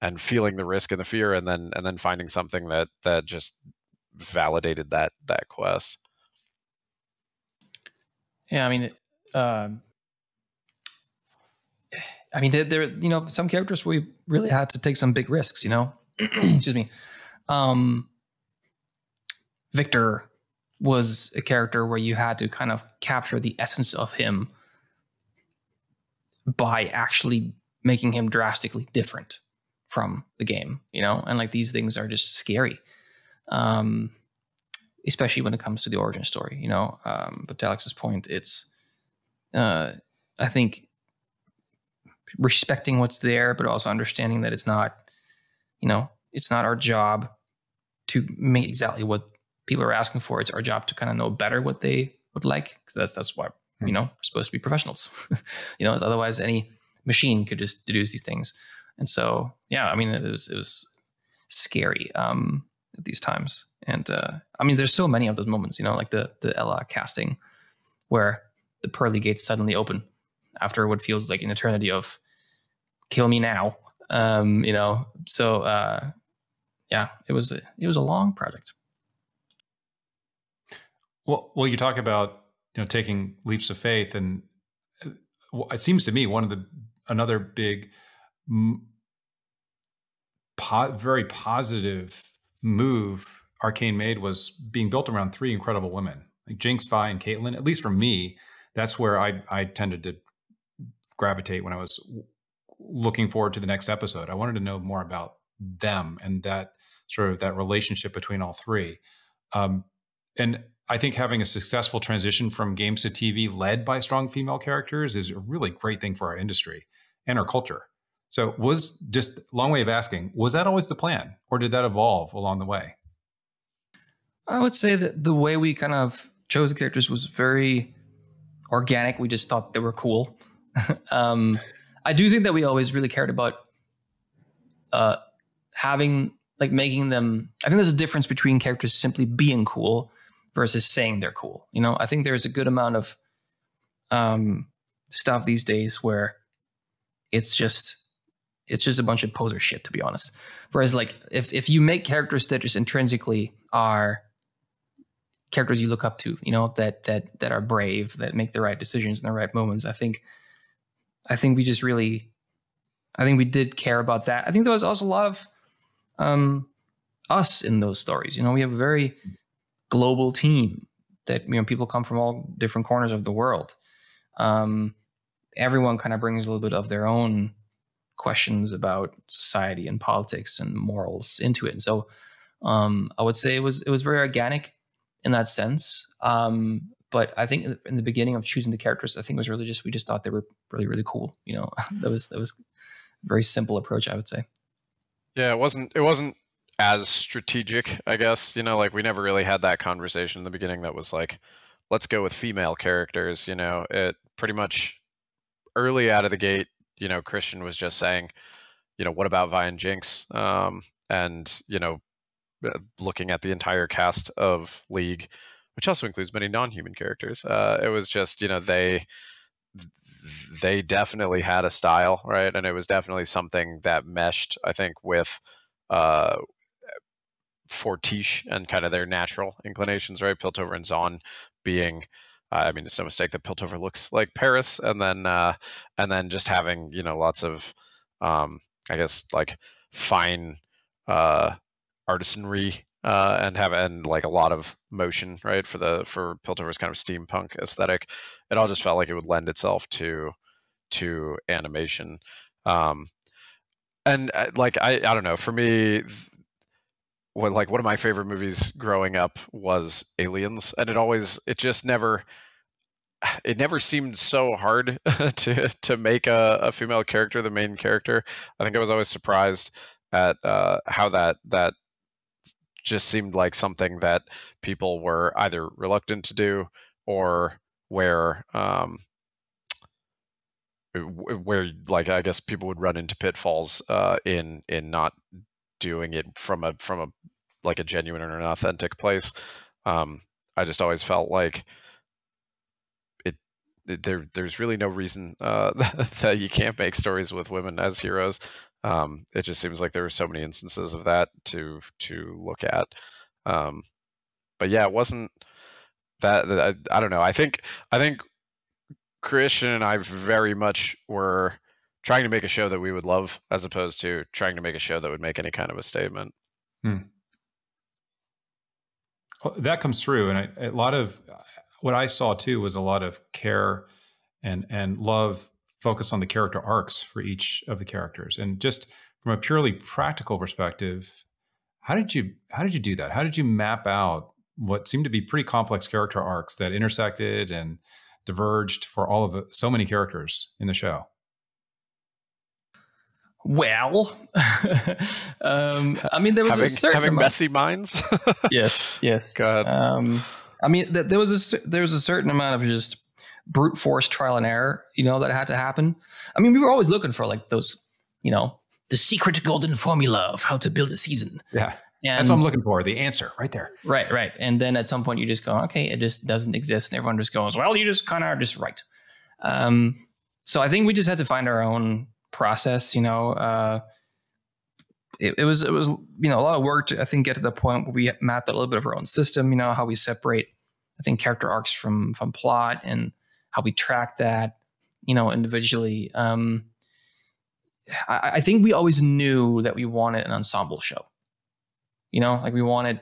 and feeling the risk and the fear and then and then finding something that that just validated that that quest. Yeah i mean um i mean there, there you know some characters we really had to take some big risks you know? Excuse me. Um Viktor was a character where you had to kind of capture the essence of him by actually making him drastically different from the game, you know? And like these things are just scary. Um, especially when it comes to the origin story, you know. Um, but to Alex's point, it's uh, I think respecting what's there, but also understanding that it's not, you know, it's not our job to make exactly what people are asking for. It's our job to kind of know better what they would like, because that's that's why you know, we're supposed to be professionals. you know, otherwise any machine could just deduce these things. And so, yeah, I mean, it was it was scary um, at these times. And uh, I mean, there's so many of those moments, you know, like the the Ella casting, where the pearly gates suddenly open after what feels like an eternity of kill me now. Um, you know, so uh, yeah, it was a, it was a long project. Well, well, you talk about you know taking leaps of faith and uh, it seems to me one of the another big po- very positive move Arcane made was being built around three incredible women like jinx vi and caitlyn. At least for me that's where i i tended to gravitate when i was looking forward to the next episode. I wanted to know more about them and that sort of that relationship between all three. Um, and I think having a successful transition from games to TV led by strong female characters is a really great thing for our industry and our culture. So, was just long way of asking, was that always the plan or did that evolve along the way? I would say that the way we kind of chose the characters was very organic. We just thought they were cool. um, I do think that we always really cared about uh, having, like, making them. I think there's a difference between characters simply being cool versus saying they're cool. You know, I think there's a good amount of um, stuff these days where it's just it's just a bunch of poser shit to be honest. Whereas like if if you make characters that just intrinsically are characters you look up to, you know, that that that are brave, that make the right decisions in the right moments, I think I think we just really I think we did care about that. I think there was also a lot of um us in those stories. You know, we have a very global team that you know people come from all different corners of the world. Um, everyone kind of brings a little bit of their own questions about society and politics and morals into it. And so um, I would say it was it was very organic in that sense. Um, but I think in the beginning of choosing the characters, I think it was really just we just thought they were really really cool. You know, that was that was very simple approach, I would say. Yeah, it wasn't it wasn't as strategic, I guess. You know, like we never really had that conversation in the beginning that was like, let's go with female characters. You know, it pretty much early out of the gate, you know, Christian was just saying, you know, what about Vi and Jinx? Um, and, you know, uh, looking at the entire cast of League, which also includes many non human characters, uh, it was just, you know, they. They definitely had a style, right? And it was definitely something that meshed, I think, with uh, Fortiche and kind of their natural inclinations, right? Piltover and Zaun being uh, I mean, it's no mistake that Piltover looks like Paris, and then uh, and then just having you know lots of um, I guess like fine uh, artisanry uh, and have and like a lot of motion, right? For the for Piltover's kind of steampunk aesthetic, it all just felt like it would lend itself to to animation. Um, and uh, like I I don't know, for me what like one of my favorite movies growing up was Aliens, and it always it just never it never seemed so hard to to make a, a female character the main character. I think I was always surprised at uh, how that that just seemed like something that people were either reluctant to do or where um, where like I guess people would run into pitfalls uh, in in not doing it from a from a like a genuine or an authentic place. Um, I just always felt like it, it there there's really no reason uh, that you can't make stories with women as heroes. Um, it just seems like there are so many instances of that to to look at. Um, but yeah, it wasn't that I, I don't know. I think I think Christian and I very much were trying to make a show that we would love as opposed to trying to make a show that would make any kind of a statement. Hmm. Well, that comes through, and I, a lot of what I saw too was a lot of care and and love focused on the character arcs for each of the characters, and just from a purely practical perspective, how did you how did you do that? How did you map out what seemed to be pretty complex character arcs that intersected and diverged for all of the so many characters in the show? Well, um, I mean, there was having, a certain having amount. messy minds. yes, yes. God. Um, I mean, th- there was a there was a certain amount of just brute force trial and error, you know, that had to happen. I mean, we were always looking for like those, you know, the secret golden formula of how to build a season. Yeah. And, That's what I'm looking for. The answer right there. Right, right. And then at some point you just go, okay, it just doesn't exist. And everyone just goes, well, you just kind of are just right. Um, so I think we just had to find our own process, you know. Uh, it, it, was it was you know a lot of work to I think get to the point where we mapped a little bit of our own system, you know, how we separate I think character arcs from from plot and how we track that, you know, individually. Um, I, I think we always knew that we wanted an ensemble show you know, like we wanted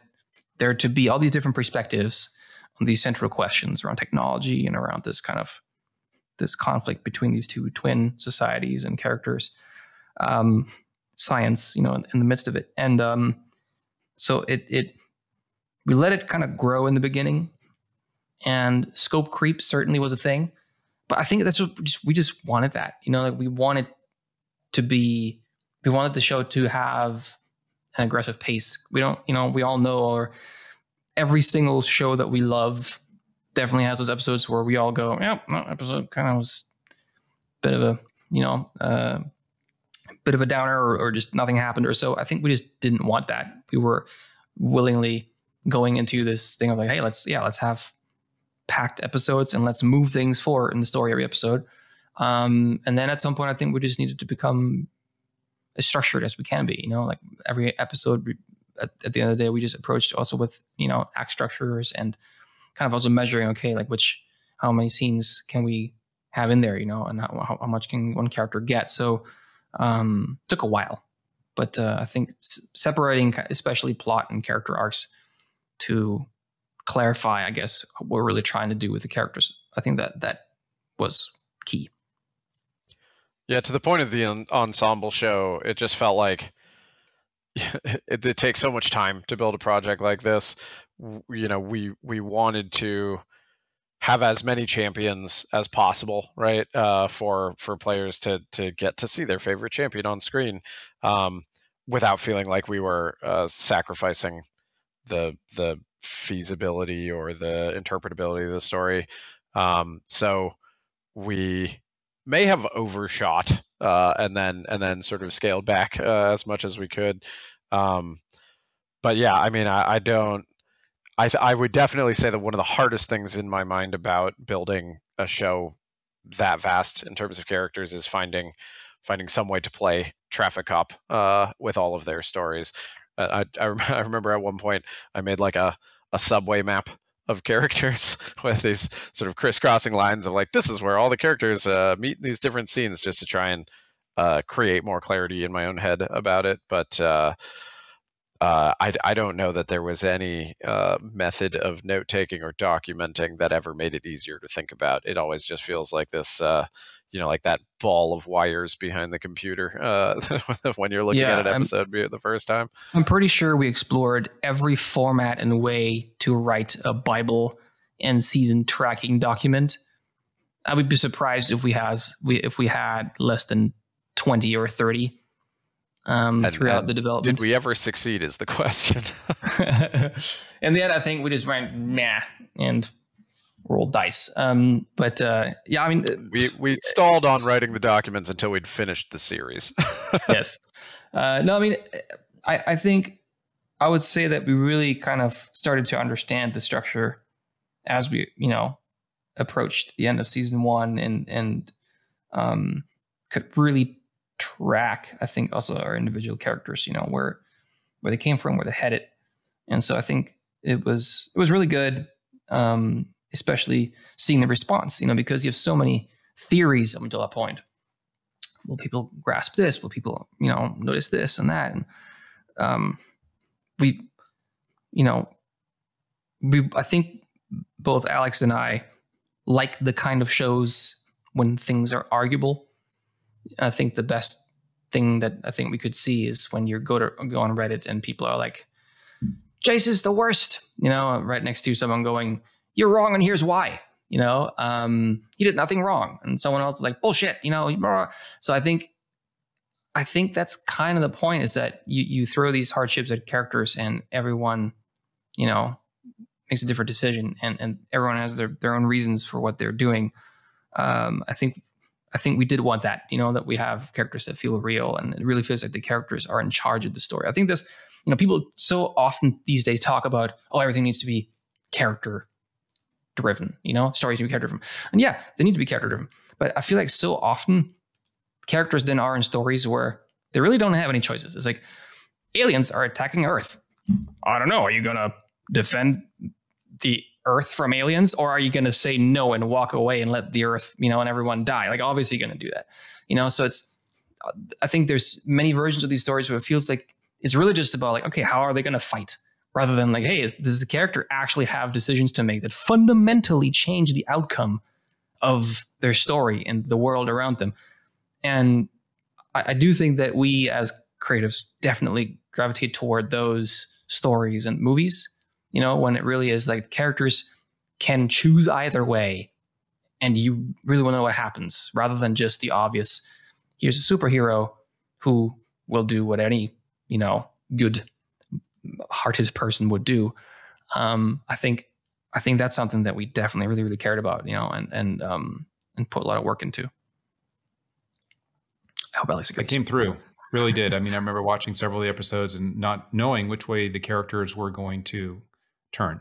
there to be all these different perspectives on these central questions around technology and around this kind of this conflict between these two twin societies and characters, um, science, you know, in, in, the midst of it. And um, so it it we let it kind of grow in the beginning, and scope creep certainly was a thing. But I think that's what we just, we just wanted that, you know, like we wanted to be, we wanted the show to have an aggressive pace. We don't, you know, we all know or every single show that we love definitely has those episodes where we all go, yeah, that episode kind of was a bit of a, you know, uh, bit of a downer or, or just nothing happened or so. I think we just didn't want that. We were willingly going into this thing of like, hey, let's, yeah, let's have packed episodes and let's move things forward in the story every episode. Um, and then at some point, I think we just needed to become as structured as we can be. You know, like every episode, at, at, the end of the day, we just approached also with you know act structures and kind of also measuring okay, like which how many scenes can we have in there, you know, and how, how much can one character get. So um, took a while, but uh, I think separating especially plot and character arcs to clarify, I guess, what we're really trying to do with the characters. I think that that was key. Yeah, to the point of the en- ensemble show, it just felt like it, it, takes so much time to build a project like this. You know, we we wanted to have as many champions as possible, right? Uh, for for players to to get to see their favorite champion on screen, um, without feeling like we were uh, sacrificing the the feasibility or the interpretability of the story. Um, so we may have overshot uh, and then and then sort of scaled back uh, as much as we could. Um, but yeah, I mean, I, I don't. I th- I would definitely say that one of the hardest things in my mind about building a show that vast in terms of characters is finding finding some way to play traffic cop uh, with all of their stories. Uh, I, I, I remember at one point I made like a a subway map of characters with these sort of crisscrossing lines of like this is where all the characters uh, meet in these different scenes just to try and uh, create more clarity in my own head about it. But uh, uh I, I don't know that there was any uh, method of note taking or documenting that ever made it easier to think about. It always just feels like this uh, you know like that ball of wires behind the computer uh, when you're looking yeah, at an episode I'm, the first time. I'm pretty sure we explored every format and way to write a Bible and season tracking document I would be surprised if we has we if we had less than twenty or thirty um, And- throughout and the development. Did we ever succeed? Is the question. in the end, I think we just went nah and rolled dice. Um, but uh, yeah, I mean, uh, we we stalled on writing the documents until we'd finished the series. yes. Uh, no, I mean, I, I think I would say that we really kind of started to understand the structure as we, you know, approached the end of season one and and um, could really track. I think also our individual characters, you know, where where they came from, where they headed, and so I think it was it was really good, um, especially seeing the response, you know, because you have so many theories up until that point will people grasp this? Will people, you know, notice this and that? And um, we, you know, we I think both Alex and I like the kind of shows when things are arguable. I think the best thing that I think we could see is when you go to go on Reddit and people are like, "Jace is the worst," you know, right next to someone going, "You're wrong, and here's why." You know, um, he did nothing wrong, and someone else is like, "Bullshit," you know. So I think, I think that's kind of the point is that you you throw these hardships at characters, and everyone, you know, makes a different decision, and and everyone has their their own reasons for what they're doing. Um, I think I think we did want that, you know, that we have characters that feel real and it really feels like the characters are in charge of the story. I think this, you know, people so often these days talk about, oh, everything needs to be character driven, you know, stories need to be character driven. And yeah, they need to be character driven. But I feel like so often characters then are in stories where they really don't have any choices. It's like aliens are attacking Earth. I don't know. Are you going to defend the Earth from aliens, or are you going to say no and walk away and let the Earth, you know, and everyone die? Like, obviously, going to do that, you know. So it's, I think there's many versions of these stories where it feels like it's really just about like, okay, how are they going to fight, rather than like, hey, is, does the character actually have decisions to make that fundamentally change the outcome of their story and the world around them? And I, I do think that we as creatives definitely gravitate toward those stories and movies you know, when it really is like characters can choose either way and you really want to know what happens rather than just the obvious here's a superhero who will do what any, you know, good hearted person would do. Um, I think I think that's something that we definitely really, really cared about, you know, and and um and put a lot of work into. I hope Alex agrees. came through. Really did. I mean, I remember watching several of the episodes and not knowing which way the characters were going to turn.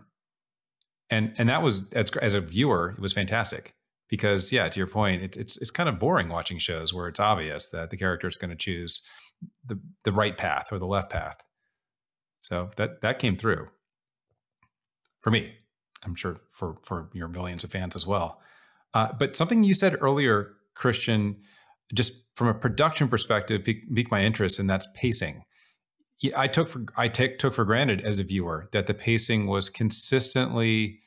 And and that was as as a viewer, it was fantastic because yeah, to your point, it, it's it's kind of boring watching shows where it's obvious that the character is going to choose the the right path or the left path. So that that came through for me. I'm sure for for your millions of fans as well. Uh, but something you said earlier, Christian, just from a production perspective, piqued my interest, and that's pacing. I took for I take took for granted as a viewer that the pacing was consistently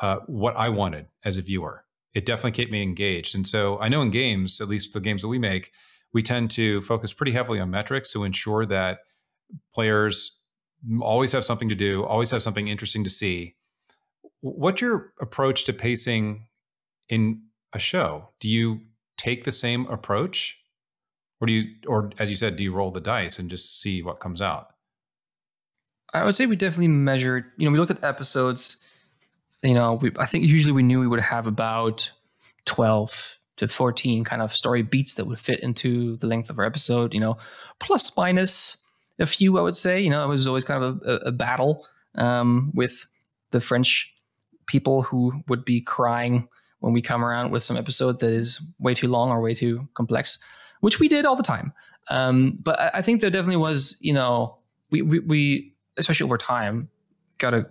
uh, what I wanted as a viewer. It definitely kept me engaged, and so I know in games, at least the games that we make, we tend to focus pretty heavily on metrics to ensure that players always have something to do, always have something interesting to see. What's your approach to pacing in a show? Do you take the same approach? Or do you, or as you said, do you roll the dice and just see what comes out? I would say we definitely measured. You know, we looked at episodes. You know, we, I think usually we knew we would have about twelve to fourteen kind of story beats that would fit into the length of our episode. You know, plus minus a few. I would say. You know, it was always kind of a, a battle um, with the French people who would be crying when we come around with some episode that is way too long or way too complex, which we did all the time. Um, but I, I think there definitely was, you know, we, we, we especially over time, got to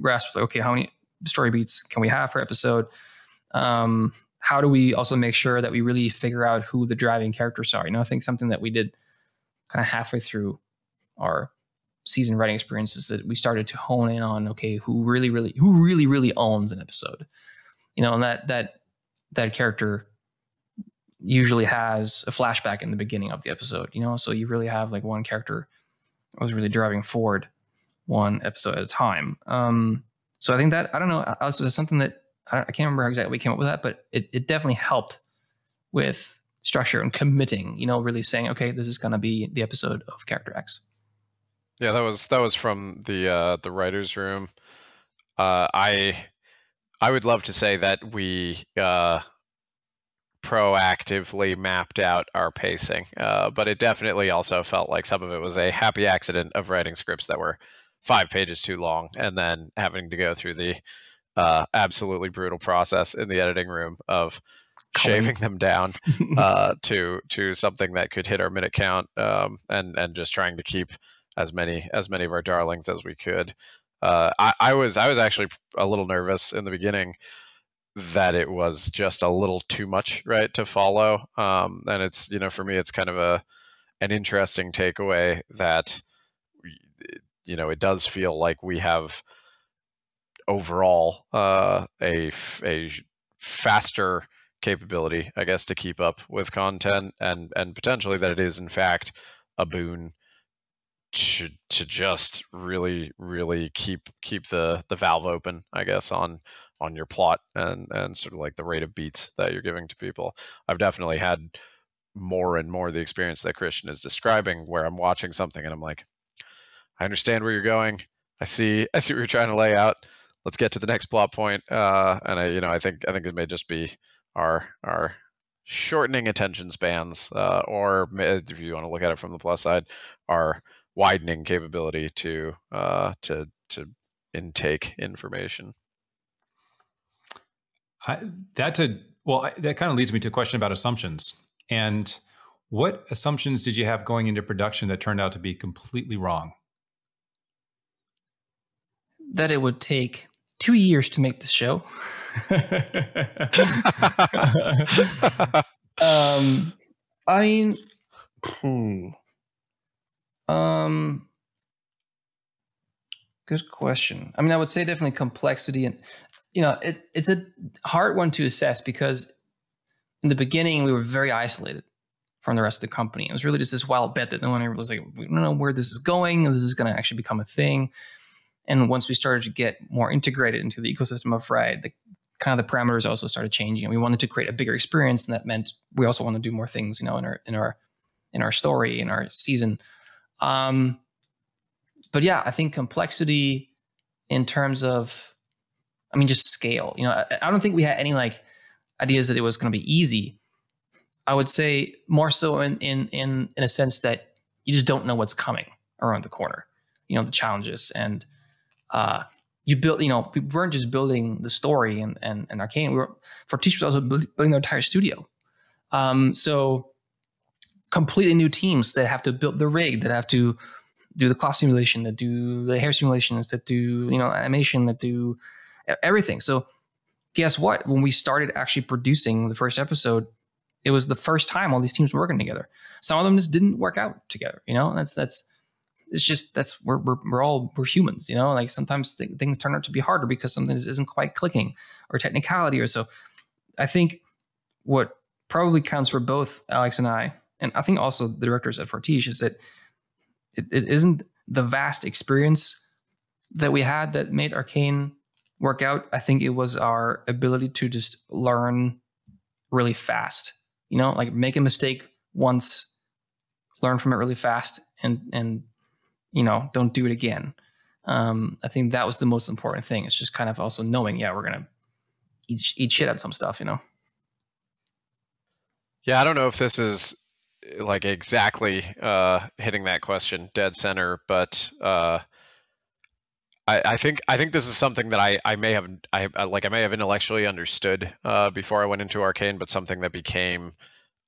grasp like, okay, how many story beats can we have per episode? Um, how do we also make sure that we really figure out who the driving characters are? You know, I think something that we did kind of halfway through our season writing experiences that we started to hone in on, okay, who really, really, who really, really owns an episode? You know, and that that that character usually has a flashback in the beginning of the episode, you know, so you really have like one character was really driving forward one episode at a time. Um, so I think that I don't know, also that's something that I, I can't remember how exactly we came up with that, but it, it definitely helped with structure and committing. You know, really saying, okay, this is going to be the episode of Character X. Yeah, that was that was from the uh, the writers' room. Uh, I I would love to say that we uh, proactively mapped out our pacing, uh, but it definitely also felt like some of it was a happy accident of writing scripts that were five pages too long, and then having to go through the uh, absolutely brutal process in the editing room of shaving them down uh, to to something that could hit our minute count, um, and and just trying to keep as many as many of our darlings as we could. Uh, I, I was I was actually a little nervous in the beginning that it was just a little too much right to follow um, and it's you know for me it's kind of a an interesting takeaway that you know it does feel like we have overall uh, a a faster capability I guess to keep up with content and and potentially that it is in fact a boon to to just really really keep keep the the valve open I guess on on your plot and and sort of like the rate of beats that you're giving to people. I've definitely had more and more of the experience that Christian is describing where I'm watching something and I'm like, I understand where you're going. I see I see what you're trying to lay out. Let's get to the next plot point. Uh, and I you know I think I think it may just be our our shortening attention spans, uh, or if you want to look at it from the plus side, our widening capability to uh, to to intake information. I, that's a well. That kind of leads me to a question about assumptions. And what assumptions did you have going into production that turned out to be completely wrong? That it would take two years to make the show. um, I mean, hmm. Um, good question. I mean, I would say definitely complexity and you know, it, it's a hard one to assess because in the beginning we were very isolated from the rest of the company. It was really just this wild bet that no one was like, we don't know where this is going. This is going to actually become a thing. And once we started to get more integrated into the ecosystem of Riot, the kind of the parameters also started changing. We wanted to create a bigger experience, and that meant we also want to do more things, you know, in our in our in our story, in our season. Um, but yeah, I think complexity in terms of I mean, just scale. You know, I, I don't think we had any like ideas that it was going to be easy. I would say more so in in in in a sense that you just don't know what's coming around the corner. You know, the challenges and uh, you built. You know, we weren't just building the story and and, and arcane. We were Fortiche's also building their entire studio. Um, so completely new teams that have to build the rig, that have to do the cloth simulation, that do the hair simulations, that do you know animation, that do everything. So guess what? When we started actually producing the first episode, it was the first time all these teams were working together. Some of them just didn't work out together. You know, that's that's it's just that's we're we're, we're all we're humans. You know, like sometimes th- things turn out to be harder because something isn't quite clicking or technicality or so. I think what probably counts for both Alex and I, and I think also the directors at Fortiche, is that it, it isn't the vast experience that we had that made Arcane work out. I think it was our ability to just learn really fast. You know, like make a mistake once, learn from it really fast, and and you know don't do it again. Um, I think that was the most important thing. It's just kind of also knowing, yeah, we're gonna eat eat shit at some stuff, you know. Yeah, I don't know if this is like exactly uh, hitting that question dead center, but uh, I, I, think I think this is something that I, I may have I like I may have intellectually understood uh, before I went into Arcane, but something that became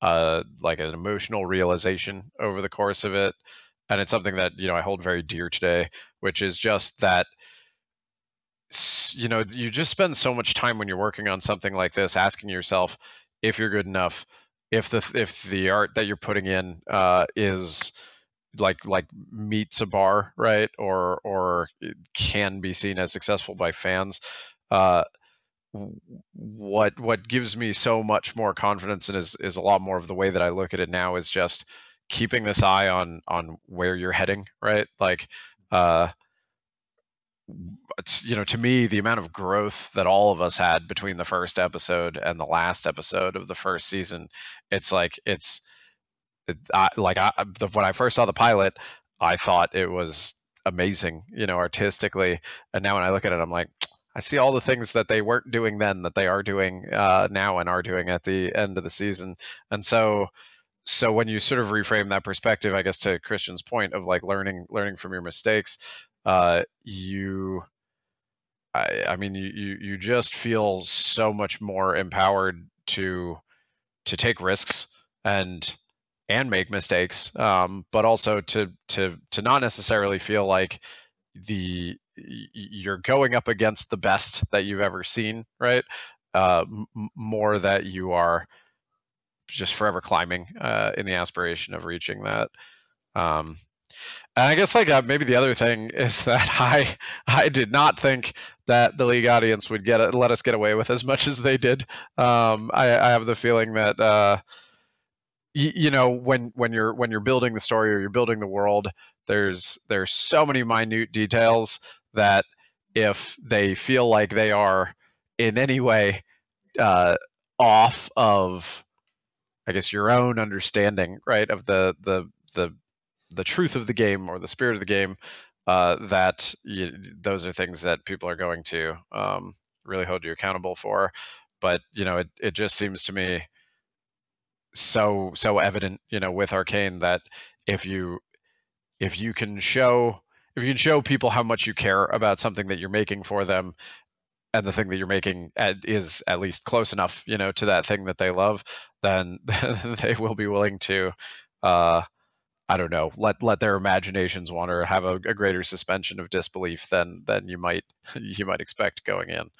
uh, like an emotional realization over the course of it, and it's something that you know I hold very dear today, which is just that you know you just spend so much time when you're working on something like this, asking yourself if you're good enough, if the if the art that you're putting in uh, is like like meets a bar right? Or or can be seen as successful by fans uh, what what gives me so much more confidence and is is a lot more of the way that I look at it now is just keeping this eye on on where you're heading right? Like uh you know, to me, the amount of growth that all of us had between the first episode and the last episode of the first season, it's like it's it, I, like I, the, when I first saw the pilot, I thought it was amazing, you know, artistically, and now when I look at it, I'm like, I see all the things that they weren't doing then that they are doing uh, now and are doing at the end of the season, and so so when you sort of reframe that perspective, I guess to Christian's point of like learning learning from your mistakes, uh, you I, I mean you, you you just feel so much more empowered to to take risks and and make mistakes, um, but also to to to not necessarily feel like the you're going up against the best that you've ever seen, right? Uh, m- more that you are just forever climbing uh, in the aspiration of reaching that. Um, and I guess like uh, maybe the other thing is that I I did not think that the league audience would get let us get away with as much as they did. Um, I, I, have the feeling that uh, y- you know when when you're when you're building the story or you're building the world, there's there's so many minute details that if they feel like they are in any way uh, off of I guess your own understanding, right, of the the the the truth of the game or the spirit of the game, uh, that you, those are things that people are going to um, really hold you accountable for. But you know, it it just seems to me so so evident, you know, with Arcane that if you if you can show if you can show people how much you care about something that you're making for them and the thing that you're making at, is at least close enough, you know, to that thing that they love, then they will be willing to, uh, I don't know, let let their imaginations wander, have a, a, greater suspension of disbelief than than you might you might expect going in.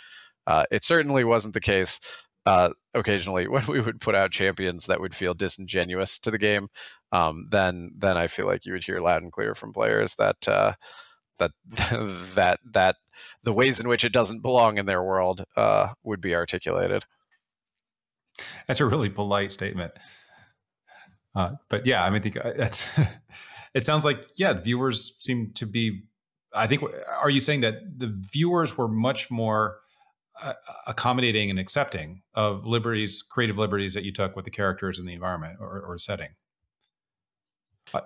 Uh, it certainly wasn't the case uh, occasionally when we would put out champions that would feel disingenuous to the game. Um, then then I feel like you would hear loud and clear from players that uh, that that that the ways in which it doesn't belong in their world uh, would be articulated. That's a really polite statement. Uh, but yeah, I mean, I think uh, that's. it sounds like yeah, the viewers seem to be. I think. Are you saying that the viewers were much more uh, accommodating and accepting of liberties, creative liberties that you took with the characters and the environment or, or setting?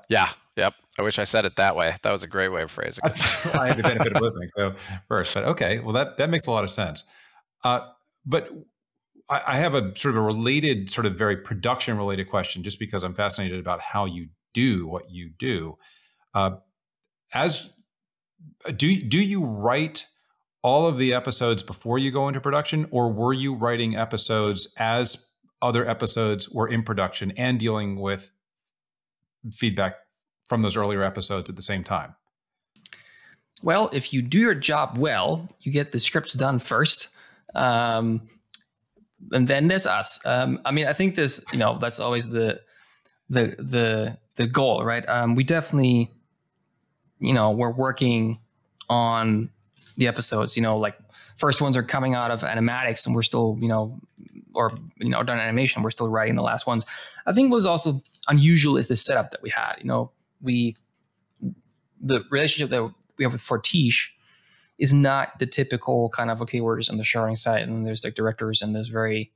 yeah, yep. I wish I said it that way. That was a great way of phrasing it. I had the benefit of listening, so first, but okay, well that that makes a lot of sense. Uh, but I, have a sort of a related, sort of very production related question, just because I'm fascinated about how you do what you do. Uh, as do do you write all of the episodes before you go into production, or were you writing episodes as other episodes were in production and dealing with feedback from those earlier episodes at the same time? Well, if you do your job well, you get the scripts done first. Um, and then there's us. Um, I mean, I think there's, you know, that's always the, the, the, the goal, right? Um, we definitely, you know, we're working on the episodes, you know, like first ones are coming out of animatics and we're still, you know, or you know done animation we're still writing the last ones i think what was also unusual is the setup that we had you know we the relationship that we have with fortiche is not the typical kind of okay we're just on the sharding side and there's like directors and there's very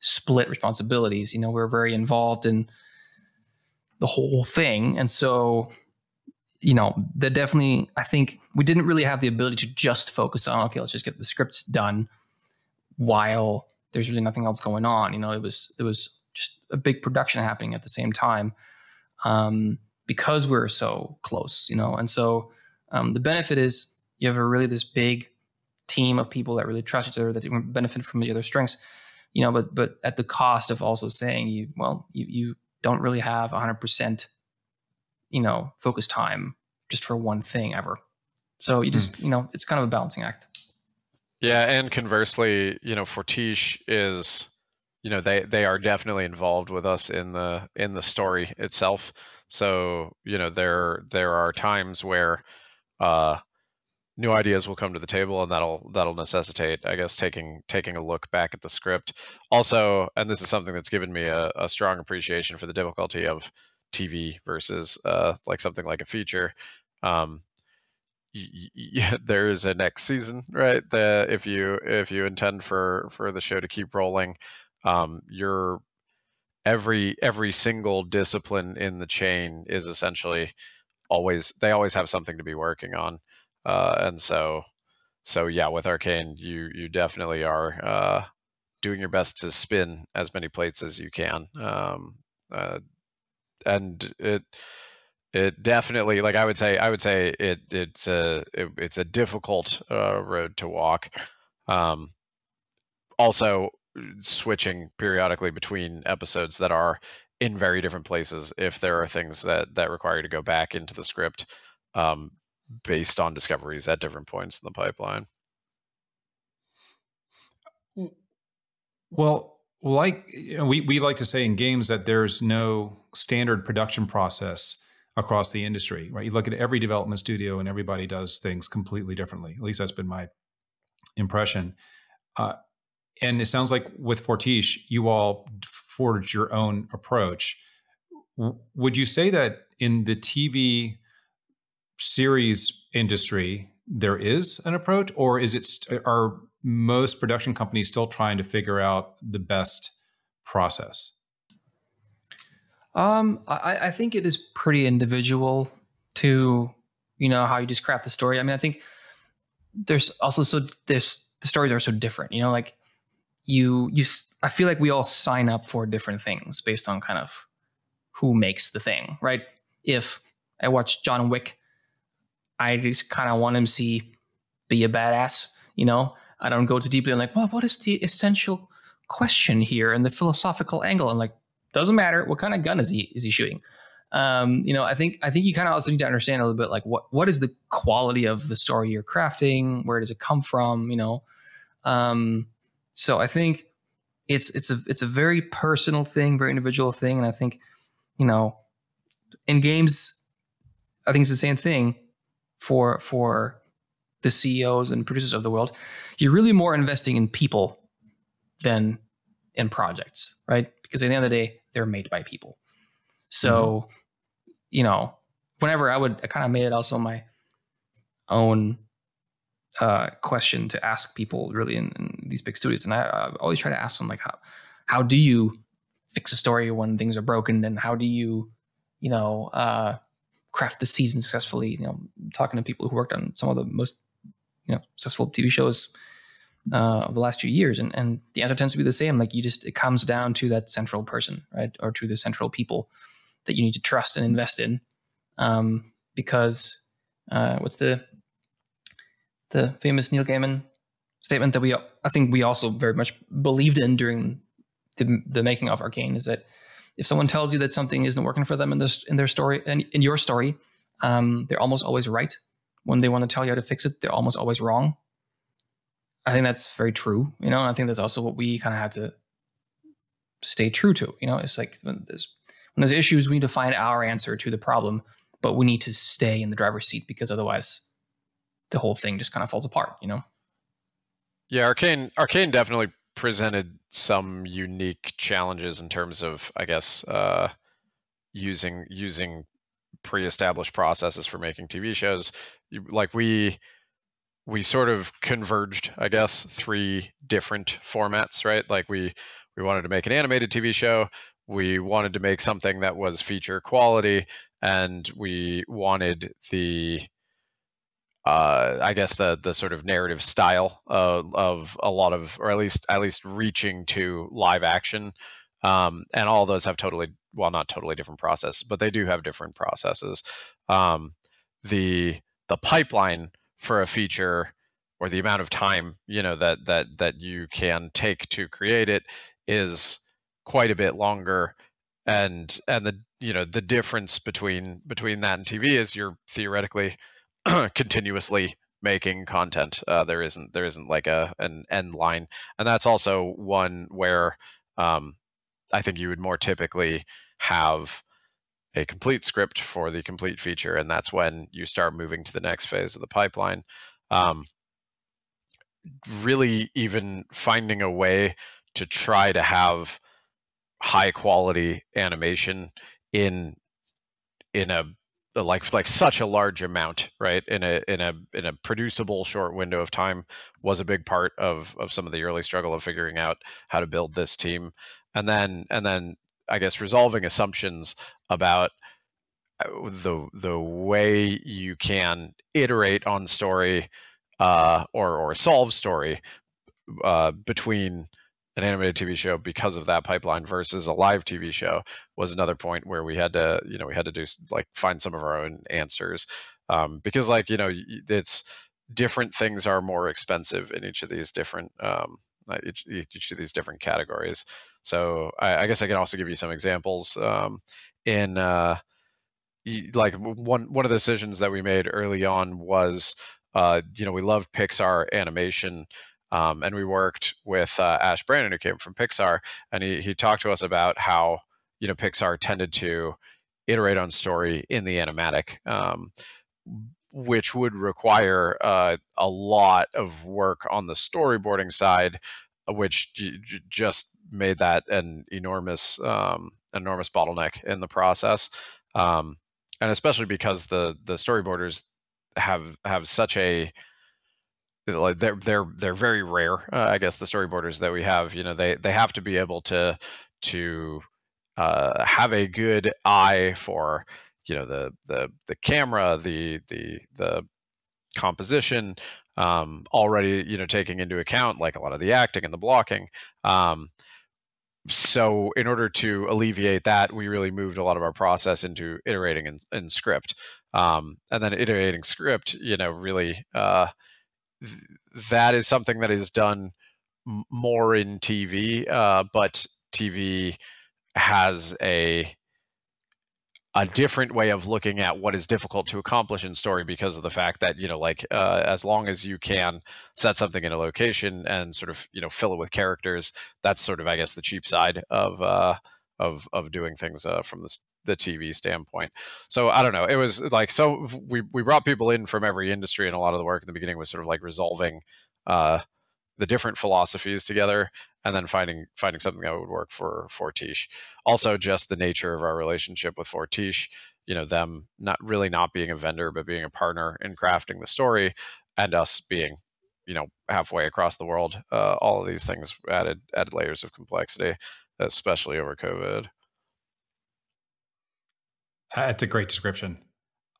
split responsibilities you know we're very involved in the whole thing and so you know that definitely i think we didn't really have the ability to just focus on okay let's just get the scripts done while there's really nothing else going on. You know, it was there was just a big production happening at the same time um, because we are so close. You know, and so um, the benefit is you have a really this big team of people that really trust each other that benefit from each other's strengths. You know, but but at the cost of also saying you well you you don't really have 100 percent you know focus time just for one thing ever. So you just mm. you know it's kind of a balancing act. Yeah, and conversely, you know, Fortiche is, you know, they they are definitely involved with us in the in the story itself. So, you know, there there are times where uh new ideas will come to the table and that'll that'll necessitate i guess taking taking a look back at the script also and this is something that's given me a, a strong appreciation for the difficulty of tv versus uh, like something like a feature um, y- y- there is a next season, right? The if you if you intend for for the show to keep rolling, um, you're every every single discipline in the chain is essentially always they always have something to be working on, uh, and so so yeah, with Arcane, you you definitely are uh, doing your best to spin as many plates as you can, um, uh, and it it definitely like I would say I would say it it's a it, it's a difficult uh, road to walk. Um, also, switching periodically between episodes that are in very different places if there are things that that require you to go back into the script um, based on discoveries at different points in the pipeline. Well, like you know, we we like to say in games that there's no standard production process across the industry, right? You look at every development studio and everybody does things completely differently. At least that's been my impression. Uh, and it sounds like with Fortiche, you all forged your own approach. W- would you say that in the TV series industry there is an approach, or is it are most production companies still trying to figure out the best process? Um, I, I think it is pretty individual to you know how you just craft the story. I mean, I think there's also so there's the stories are so different. You know, like you you I feel like we all sign up for different things based on kind of who makes the thing, right? If I watch John Wick, I just kind of want him to see be a badass. You know, I don't go too deeply. I'm like, well, what is the essential question here and the philosophical angle? And like, doesn't matter what kind of gun is he is he shooting. Um, you know, I think I think you kind of also need to understand a little bit like what what is the quality of the story you're crafting? Where does it come from? You know, um, so I think it's it's a it's a very personal thing, very individual thing, and I think you know, in games, I think it's the same thing for for the CEOs and producers of the world. You're really more investing in people than in projects, right? Because at the end of the day, they're made by people. So, mm-hmm. you know, whenever I would, I kind of made it also my own uh, question to ask people really in, in these big studios, and I, I, always try to ask them like, how how do you fix a story when things are broken, and how do you, you know, uh, craft the season successfully? You know, talking to people who worked on some of the most you know successful TV shows uh, of the last few years, and and the answer tends to be the same. Like you just it comes down to that central person, right, or to the central people that you need to trust and invest in, um, because uh, what's the the famous Neil Gaiman statement that we I think we also very much believed in during the, the making of Arcane is that if someone tells you that something isn't working for them in this in their story and in your story, um, they're almost always right. When they want to tell you how to fix it, they're almost always wrong. I think that's very true, you know, and I think that's also what we kind of have to stay true to. You know, it's like when there's when there's issues, we need to find our answer to the problem, but we need to stay in the driver's seat because otherwise the whole thing just kind of falls apart, you know? Yeah, Arcane Arcane definitely presented some unique challenges in terms of, I guess, uh, using using pre-established processes for making TV shows. Like we we sort of converged, I guess, three different formats, right? Like we we wanted to make an animated TV show, we wanted to make something that was feature quality, and we wanted the uh, I guess the the sort of narrative style of, of a lot of, or at least at least reaching to live action, um, and all those have totally, well, not totally different processes, but they do have different processes. Um, the the pipeline for a feature or the amount of time you know that that that you can take to create it is quite a bit longer and and the you know the difference between between that and TV is you're theoretically continuously making content. Uh, there isn't there isn't like a an end line, and that's also one where um, I think you would more typically have a complete script for the complete feature, and that's when you start moving to the next phase of the pipeline. Um, really, even finding a way to try to have high quality animation in in a like like such a large amount right in a in a in a producible short window of time was a big part of of some of the early struggle of figuring out how to build this team. And then and then i guess resolving assumptions about uh, the the way you can iterate on story uh, or or solve story uh, between an animated TV show because of that pipeline versus a live TV show was another point where we had to, you know, we had to do like find some of our own answers um, because, like, you know, it's different things are more expensive in each of these different um, each, each of these different categories. So I, I, guess I can also give you some examples um, in uh, like one one of the decisions that we made early on was uh, you know we loved Pixar animation um, and we worked with uh, Ash Brannon, who came from Pixar, and he, he talked to us about how you know Pixar tended to iterate on story in the animatic, um, which would require uh, a lot of work on the storyboarding side, which j- just made that an enormous um, enormous bottleneck in the process, um, and especially because the the storyboarders have have such a like they're they're they're very rare. Uh, I guess the storyboarders that we have, you know, they they have to be able to to uh, have a good eye for you know the the the camera, the the the composition, um, already you know taking into account like a lot of the acting and the blocking. Um, so in order to alleviate that, we really moved a lot of our process into iterating in, in script, um, and then iterating script, you know, really. Uh, that is something that is done more in TV, uh, but TV has a a different way of looking at what is difficult to accomplish in story because of the fact that you know like uh, as long as you can set something in a location and sort of you know fill it with characters that's sort of i guess the cheap side of uh, of of doing things uh, from this the TV standpoint. So I don't know. It was like so we we brought people in from every industry, and a lot of the work in the beginning was sort of like resolving uh, the different philosophies together, and then finding finding something that would work for Fortiche. Also, just the nature of our relationship with Fortiche. You know, them not really not being a vendor, but being a partner in crafting the story, and us being you know halfway across the world. Uh, all of these things added added layers of complexity, especially over COVID. That's a great description.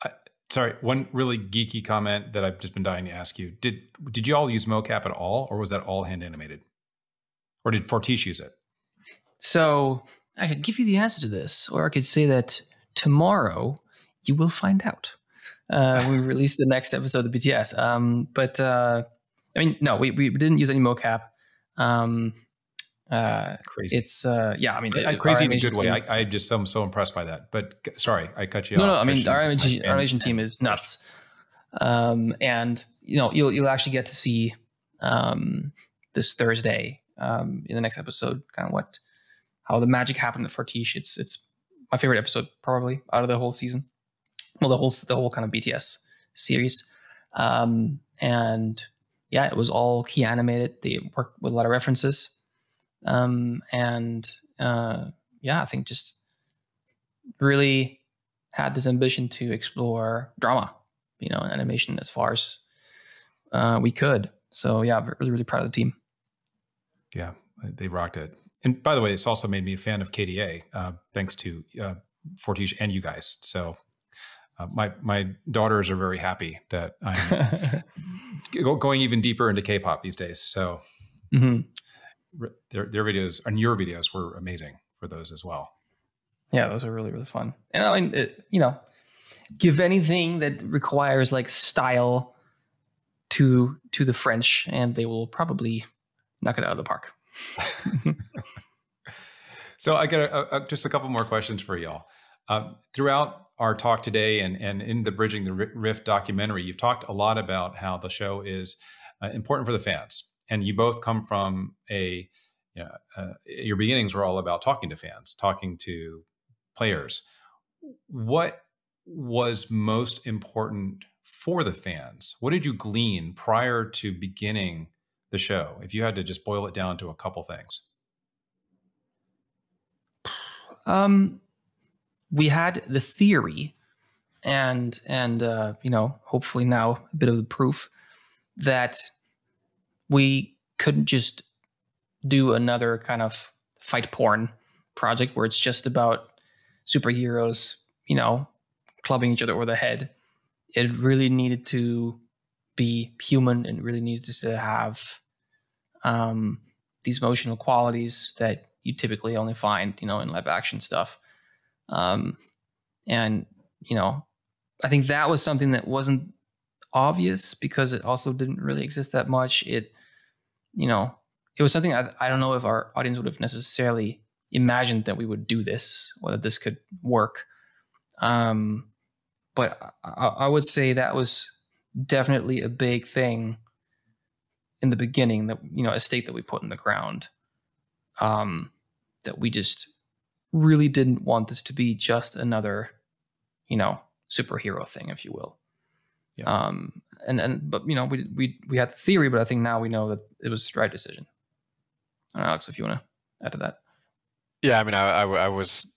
I, sorry, one really geeky comment that I've just been dying to ask you. Did did you all use mocap at all, or was that all hand animated? Or did Fortiche use it? So I could give you the answer to this, or I could say that tomorrow you will find out. Uh, we release the next episode of the BTS. Um, but uh, I mean, no, we, we didn't use any mocap. Um, uh, crazy. It's uh, yeah. I mean, I, crazy in a good way. I, I just am so impressed by that. But sorry, I cut you no, off. No, no. I mean, our animation, our animation team is nuts. Um, and you know, you'll you'll actually get to see um, this Thursday um, in the next episode, kind of what how the magic happened at Fortiche. It's it's my favorite episode probably out of the whole season. Well, the whole the whole kind of BTS series. Um, and yeah, it was all key animated. They worked with a lot of references um, and uh, yeah, I think just really had this ambition to explore drama, you know, animation as far as uh, we could. So yeah, really, really proud of the team. Yeah, they rocked it. And by the way, it's also made me a fan of KDA, uh, thanks to uh, Fortiche and you guys. So uh, my my daughters are very happy that I'm going even deeper into K-pop these days. So mm-hmm their their videos and your videos were amazing for those as well. Yeah, those are really really fun. And I mean, it, you know, give anything that requires like style to to the French, and they will probably knock it out of the park. so I got a, a, just a couple more questions for y'all. Um, throughout our talk today and, and in the Bridging the Rift documentary, you've talked a lot about how the show is uh, important for the fans and you both come from a you know, uh, your beginnings were all about talking to fans, talking to players. What was most important for the fans? What did you glean prior to beginning the show? If you had to just boil it down to a couple things. Um, we had the theory and and uh, you know, hopefully now a bit of the proof that we couldn't just do another kind of fight porn project where it's just about superheroes, you know, clubbing each other over the head. It really needed to be human and really needed to have um, these emotional qualities that you typically only find, you know, in live action stuff. Um, and you know, I think that was something that wasn't obvious because it also didn't really exist that much. It, you know, it was something I, I don't know if our audience would have necessarily imagined that we would do this or that this could work. Um, but I, I would say that was definitely a big thing in the beginning that you know a stake that we put in the ground um, that we just really didn't want this to be just another you know superhero thing if you will yeah. um and and but you know we we we had the theory but i think now we know that it was the right decision. Alex if you want to add to that. Yeah i mean I, I, I was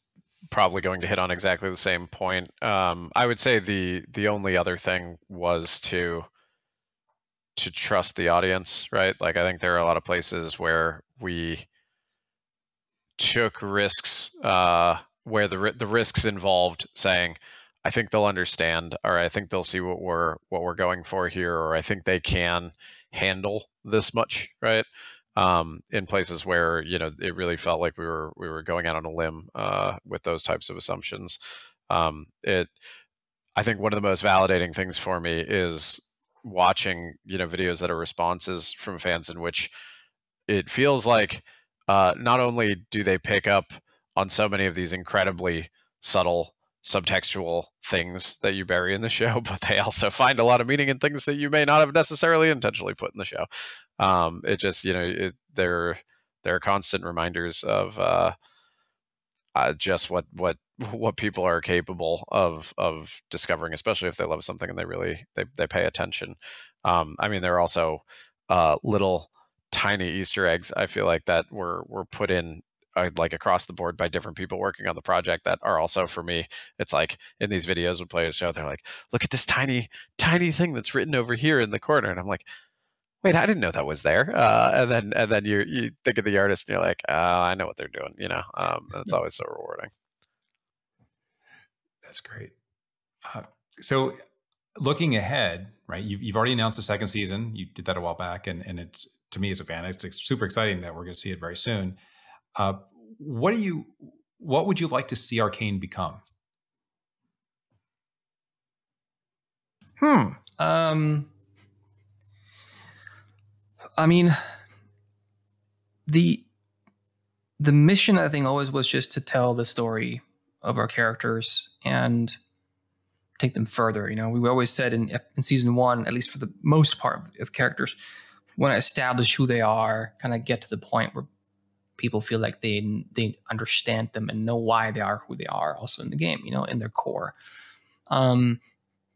probably going to hit on exactly the same point. Um i would say the the only other thing was to to trust the audience right? Like i think there are a lot of places where we took risks uh where the the risks involved saying I think they'll understand, or I think they'll see what we're what we're going for here, or I think they can handle this much, right? Um, in places where you know it really felt like we were we were going out on a limb uh, with those types of assumptions. Um, it, I think one of the most validating things for me is watching you know videos that are responses from fans in which it feels like uh, not only do they pick up on so many of these incredibly subtle subtextual things that you bury in the show, but they also find a lot of meaning in things that you may not have necessarily intentionally put in the show. Um, it just, you know, it, they're they're constant reminders of uh, uh, just what what what people are capable of of discovering, especially if they love something and they really they they pay attention. Um, I mean, there are also uh, little tiny Easter eggs. I feel like that were were put in uh, like across the board by different people working on the project that are also for me it's like in these videos when players show they're like look at this tiny tiny thing that's written over here in the corner. And i'm like wait i didn't know that was there. Uh, and then and then you you think of the artist and you're like oh i know what they're doing you know? Um, it's always so rewarding. That's great. Uh, so looking ahead right you've, you've already announced the second season. You did that a while back and and it's to me as a fan it's super exciting that we're going to see it very soon uh, what do you what would you like to see Arcane become? Hmm. Um. I mean, the the mission I think always was just to tell the story of our characters and take them further. You know, we always said in in season one, at least for the most part of characters, want to establish who they are, kind of get to the point where people feel like they they understand them and know why they are who they are also in the game you know in their core. Um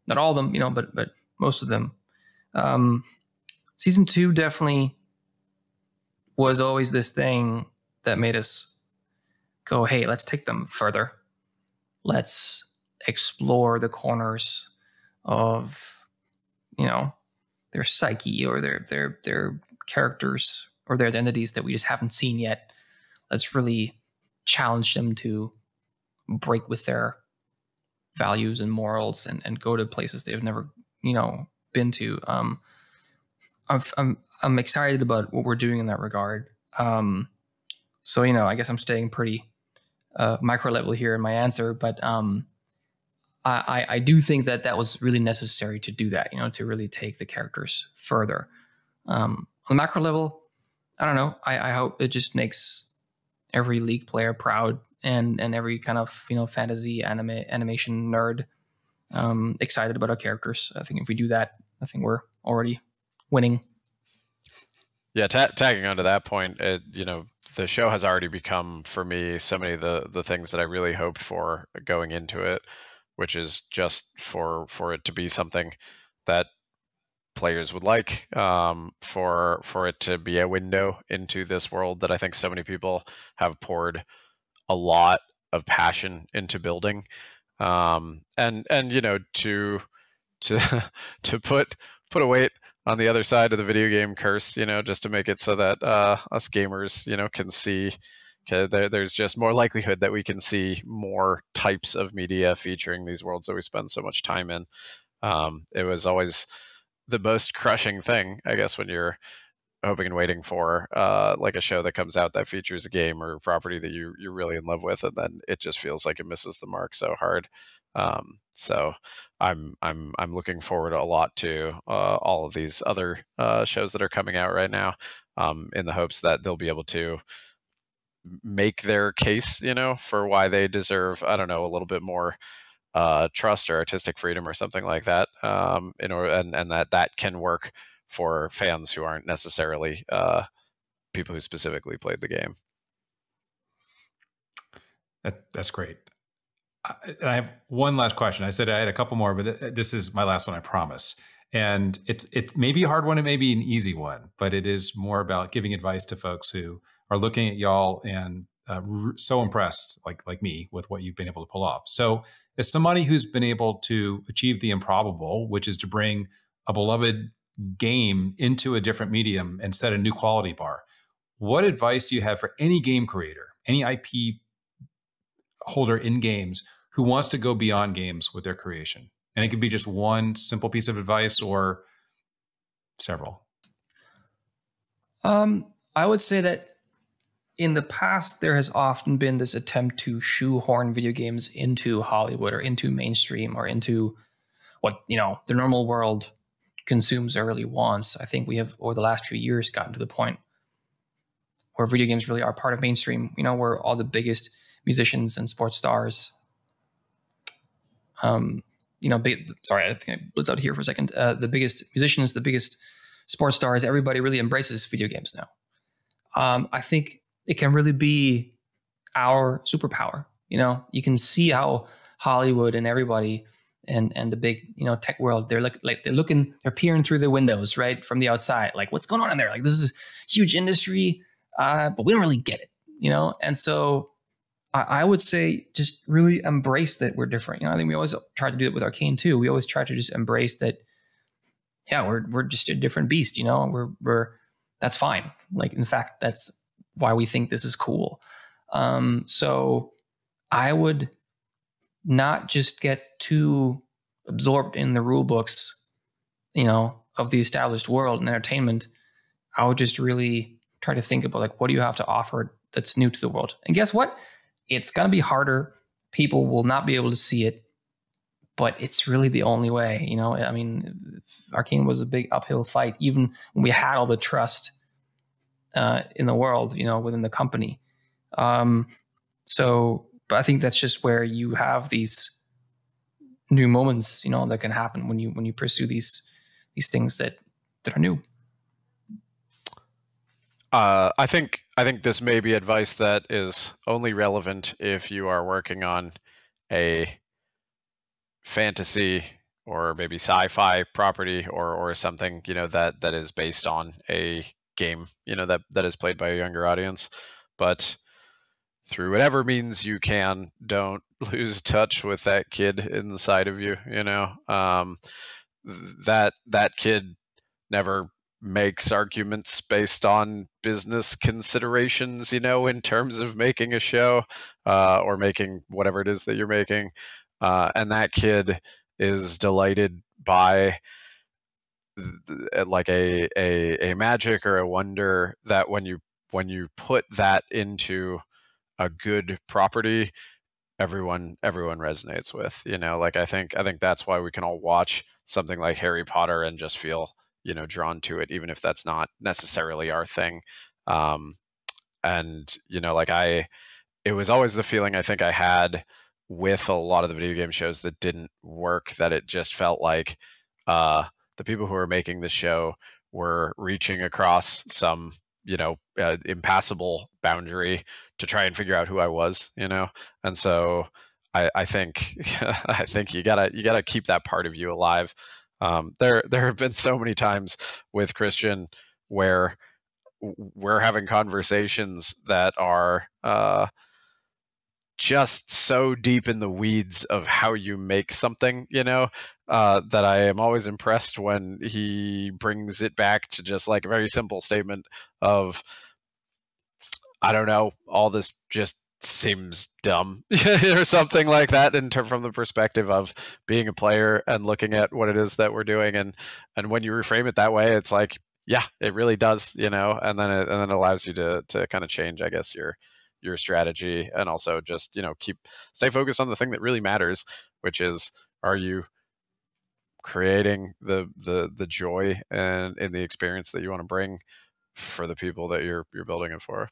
not all of them you know but but most of them. Um season two definitely was always this thing that made us go hey let's take them further. Let's explore the corners of you know their psyche or their their their characters or their identities that we just haven't seen yet let's really challenged them to break with their values and morals and, and go to places they've never you know been to um I'm, I'm i'm excited about what we're doing in that regard um so you know i guess i'm staying pretty uh micro level here in my answer but um I, I do think that that was really necessary to do that, you know, to really take the characters further. Um, on the macro level, I don't know. I, I hope it just makes every league player proud and and every kind of you know fantasy anime animation nerd um, excited about our characters. I think if we do that, I think we're already winning. Yeah, ta- tagging onto that point, it, you know, the show has already become for me so many of the the things that I really hoped for going into it, which is just for for it to be something that players would like um, for for it to be a window into this world that I think so many people have poured a lot of passion into building. Um, and and you know to to to put put a weight on the other side of the video game curse, you know, just to make it so that uh, us gamers, you know, can see. Okay, there, there's just more likelihood that we can see more types of media featuring these worlds that we spend so much time in. Um, it was always the most crushing thing, I guess, when you're hoping and waiting for uh, like a show that comes out that features a game or a property that you you're really in love with, and then it just feels like it misses the mark so hard. Um, so I'm I'm I'm looking forward a lot to uh, all of these other uh, shows that are coming out right now, um, in the hopes that they'll be able to make their case, you know, for why they deserve I don't know a little bit more uh, trust or artistic freedom or something like that, um, in order and and that that can work for fans who aren't necessarily uh, people who specifically played the game. That, that's great. I, and I have one last question. I said I had a couple more, but th- this is my last one, I promise. And it's it may be a hard one, it may be an easy one, but it is more about giving advice to folks who are looking at y'all and uh, so impressed, like like me, with what you've been able to pull off. So, as somebody who's been able to achieve the improbable, which is to bring a beloved game into a different medium and set a new quality bar. What advice do you have for any game creator, any IP holder in games who wants to go beyond games with their creation? And it could be just one simple piece of advice or several. Um, I would say that in the past, there has often been this attempt to shoehorn video games into Hollywood or into mainstream or into what, you know, the normal world consumes or really wants. I think we have over the last few years gotten to the point where video games really are part of mainstream. You know, where all the biggest musicians and sports stars, um, you know, big, sorry, I think I blipped out here for a second. Uh, the biggest musicians, the biggest sports stars, everybody really embraces video games now. Um, I think it can really be our superpower. You know, you can see how Hollywood and everybody and and the big you know tech world they're like like they're looking they're peering through the windows right from the outside like what's going on in there? Like this is huge industry uh, but we don't really get it you know? And so I, I, would say just really embrace that we're different. You know i think we always try to do it with arcane too. We always try to just embrace that yeah we're we're just a different beast you know? We're we're that's fine. Like in fact that's why we think this is cool um so i would not just get too absorbed in the rule books, you know, of the established world and entertainment. I would just really try to think about like what do you have to offer that's new to the world. And guess what? It's gonna be harder. People will not be able to see it, but it's really the only way. You know, I mean, Arcane was a big uphill fight, even when we had all the trust uh, in the world, you know, within the company. Um, so but I think that's just where you have these new moments, you know, that can happen when you when you pursue these these things that that are new. Uh, I think I think this may be advice that is only relevant if you are working on a fantasy or maybe sci-fi property or or something you know that that is based on a game you know that that is played by a younger audience. But through whatever means you can, don't lose touch with that kid inside of you. You know, um, that that kid never makes arguments based on business considerations. You know, in terms of making a show uh, or making whatever it is that you're making, uh, and that kid is delighted by like a, a a magic or a wonder that when you when you put that into a good property everyone everyone resonates with you know like i think i think that's why we can all watch something like harry potter and just feel you know drawn to it even if that's not necessarily our thing. Um and you know like i it was always the feeling i think i had with a lot of the video game shows that didn't work that it just felt like uh the people who were making the show were reaching across some you know uh, impassable boundary to try and figure out who I was, you know, and so I, I think I think you gotta you gotta keep that part of you alive. Um, there there have been so many times with Christian where we're having conversations that are uh, just so deep in the weeds of how you make something, you know, uh, that I am always impressed when he brings it back to just like a very simple statement of, I don't know, all this just seems dumb or something like that in term from the perspective of being a player and looking at what it is that we're doing. And and when you reframe it that way it's like yeah it really does you know? And then it and then it allows you to to kind of change i guess your your strategy and also just you know keep stay focused on the thing that really matters which is are you creating the the the joy and in the experience that you want to bring for the people that you're you're building it for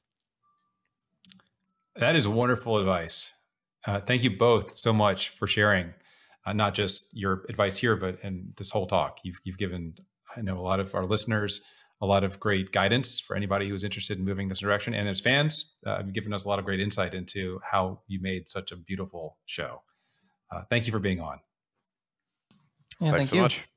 that is wonderful advice uh, thank you both so much for sharing uh, not just your advice here but in this whole talk you've, you've given i know a lot of our listeners a lot of great guidance for anybody who's interested in moving this direction. And as fans, uh, you've given us a lot of great insight into how you made such a beautiful show. Uh, thank you for being on. Yeah, Thanks thank so you. much.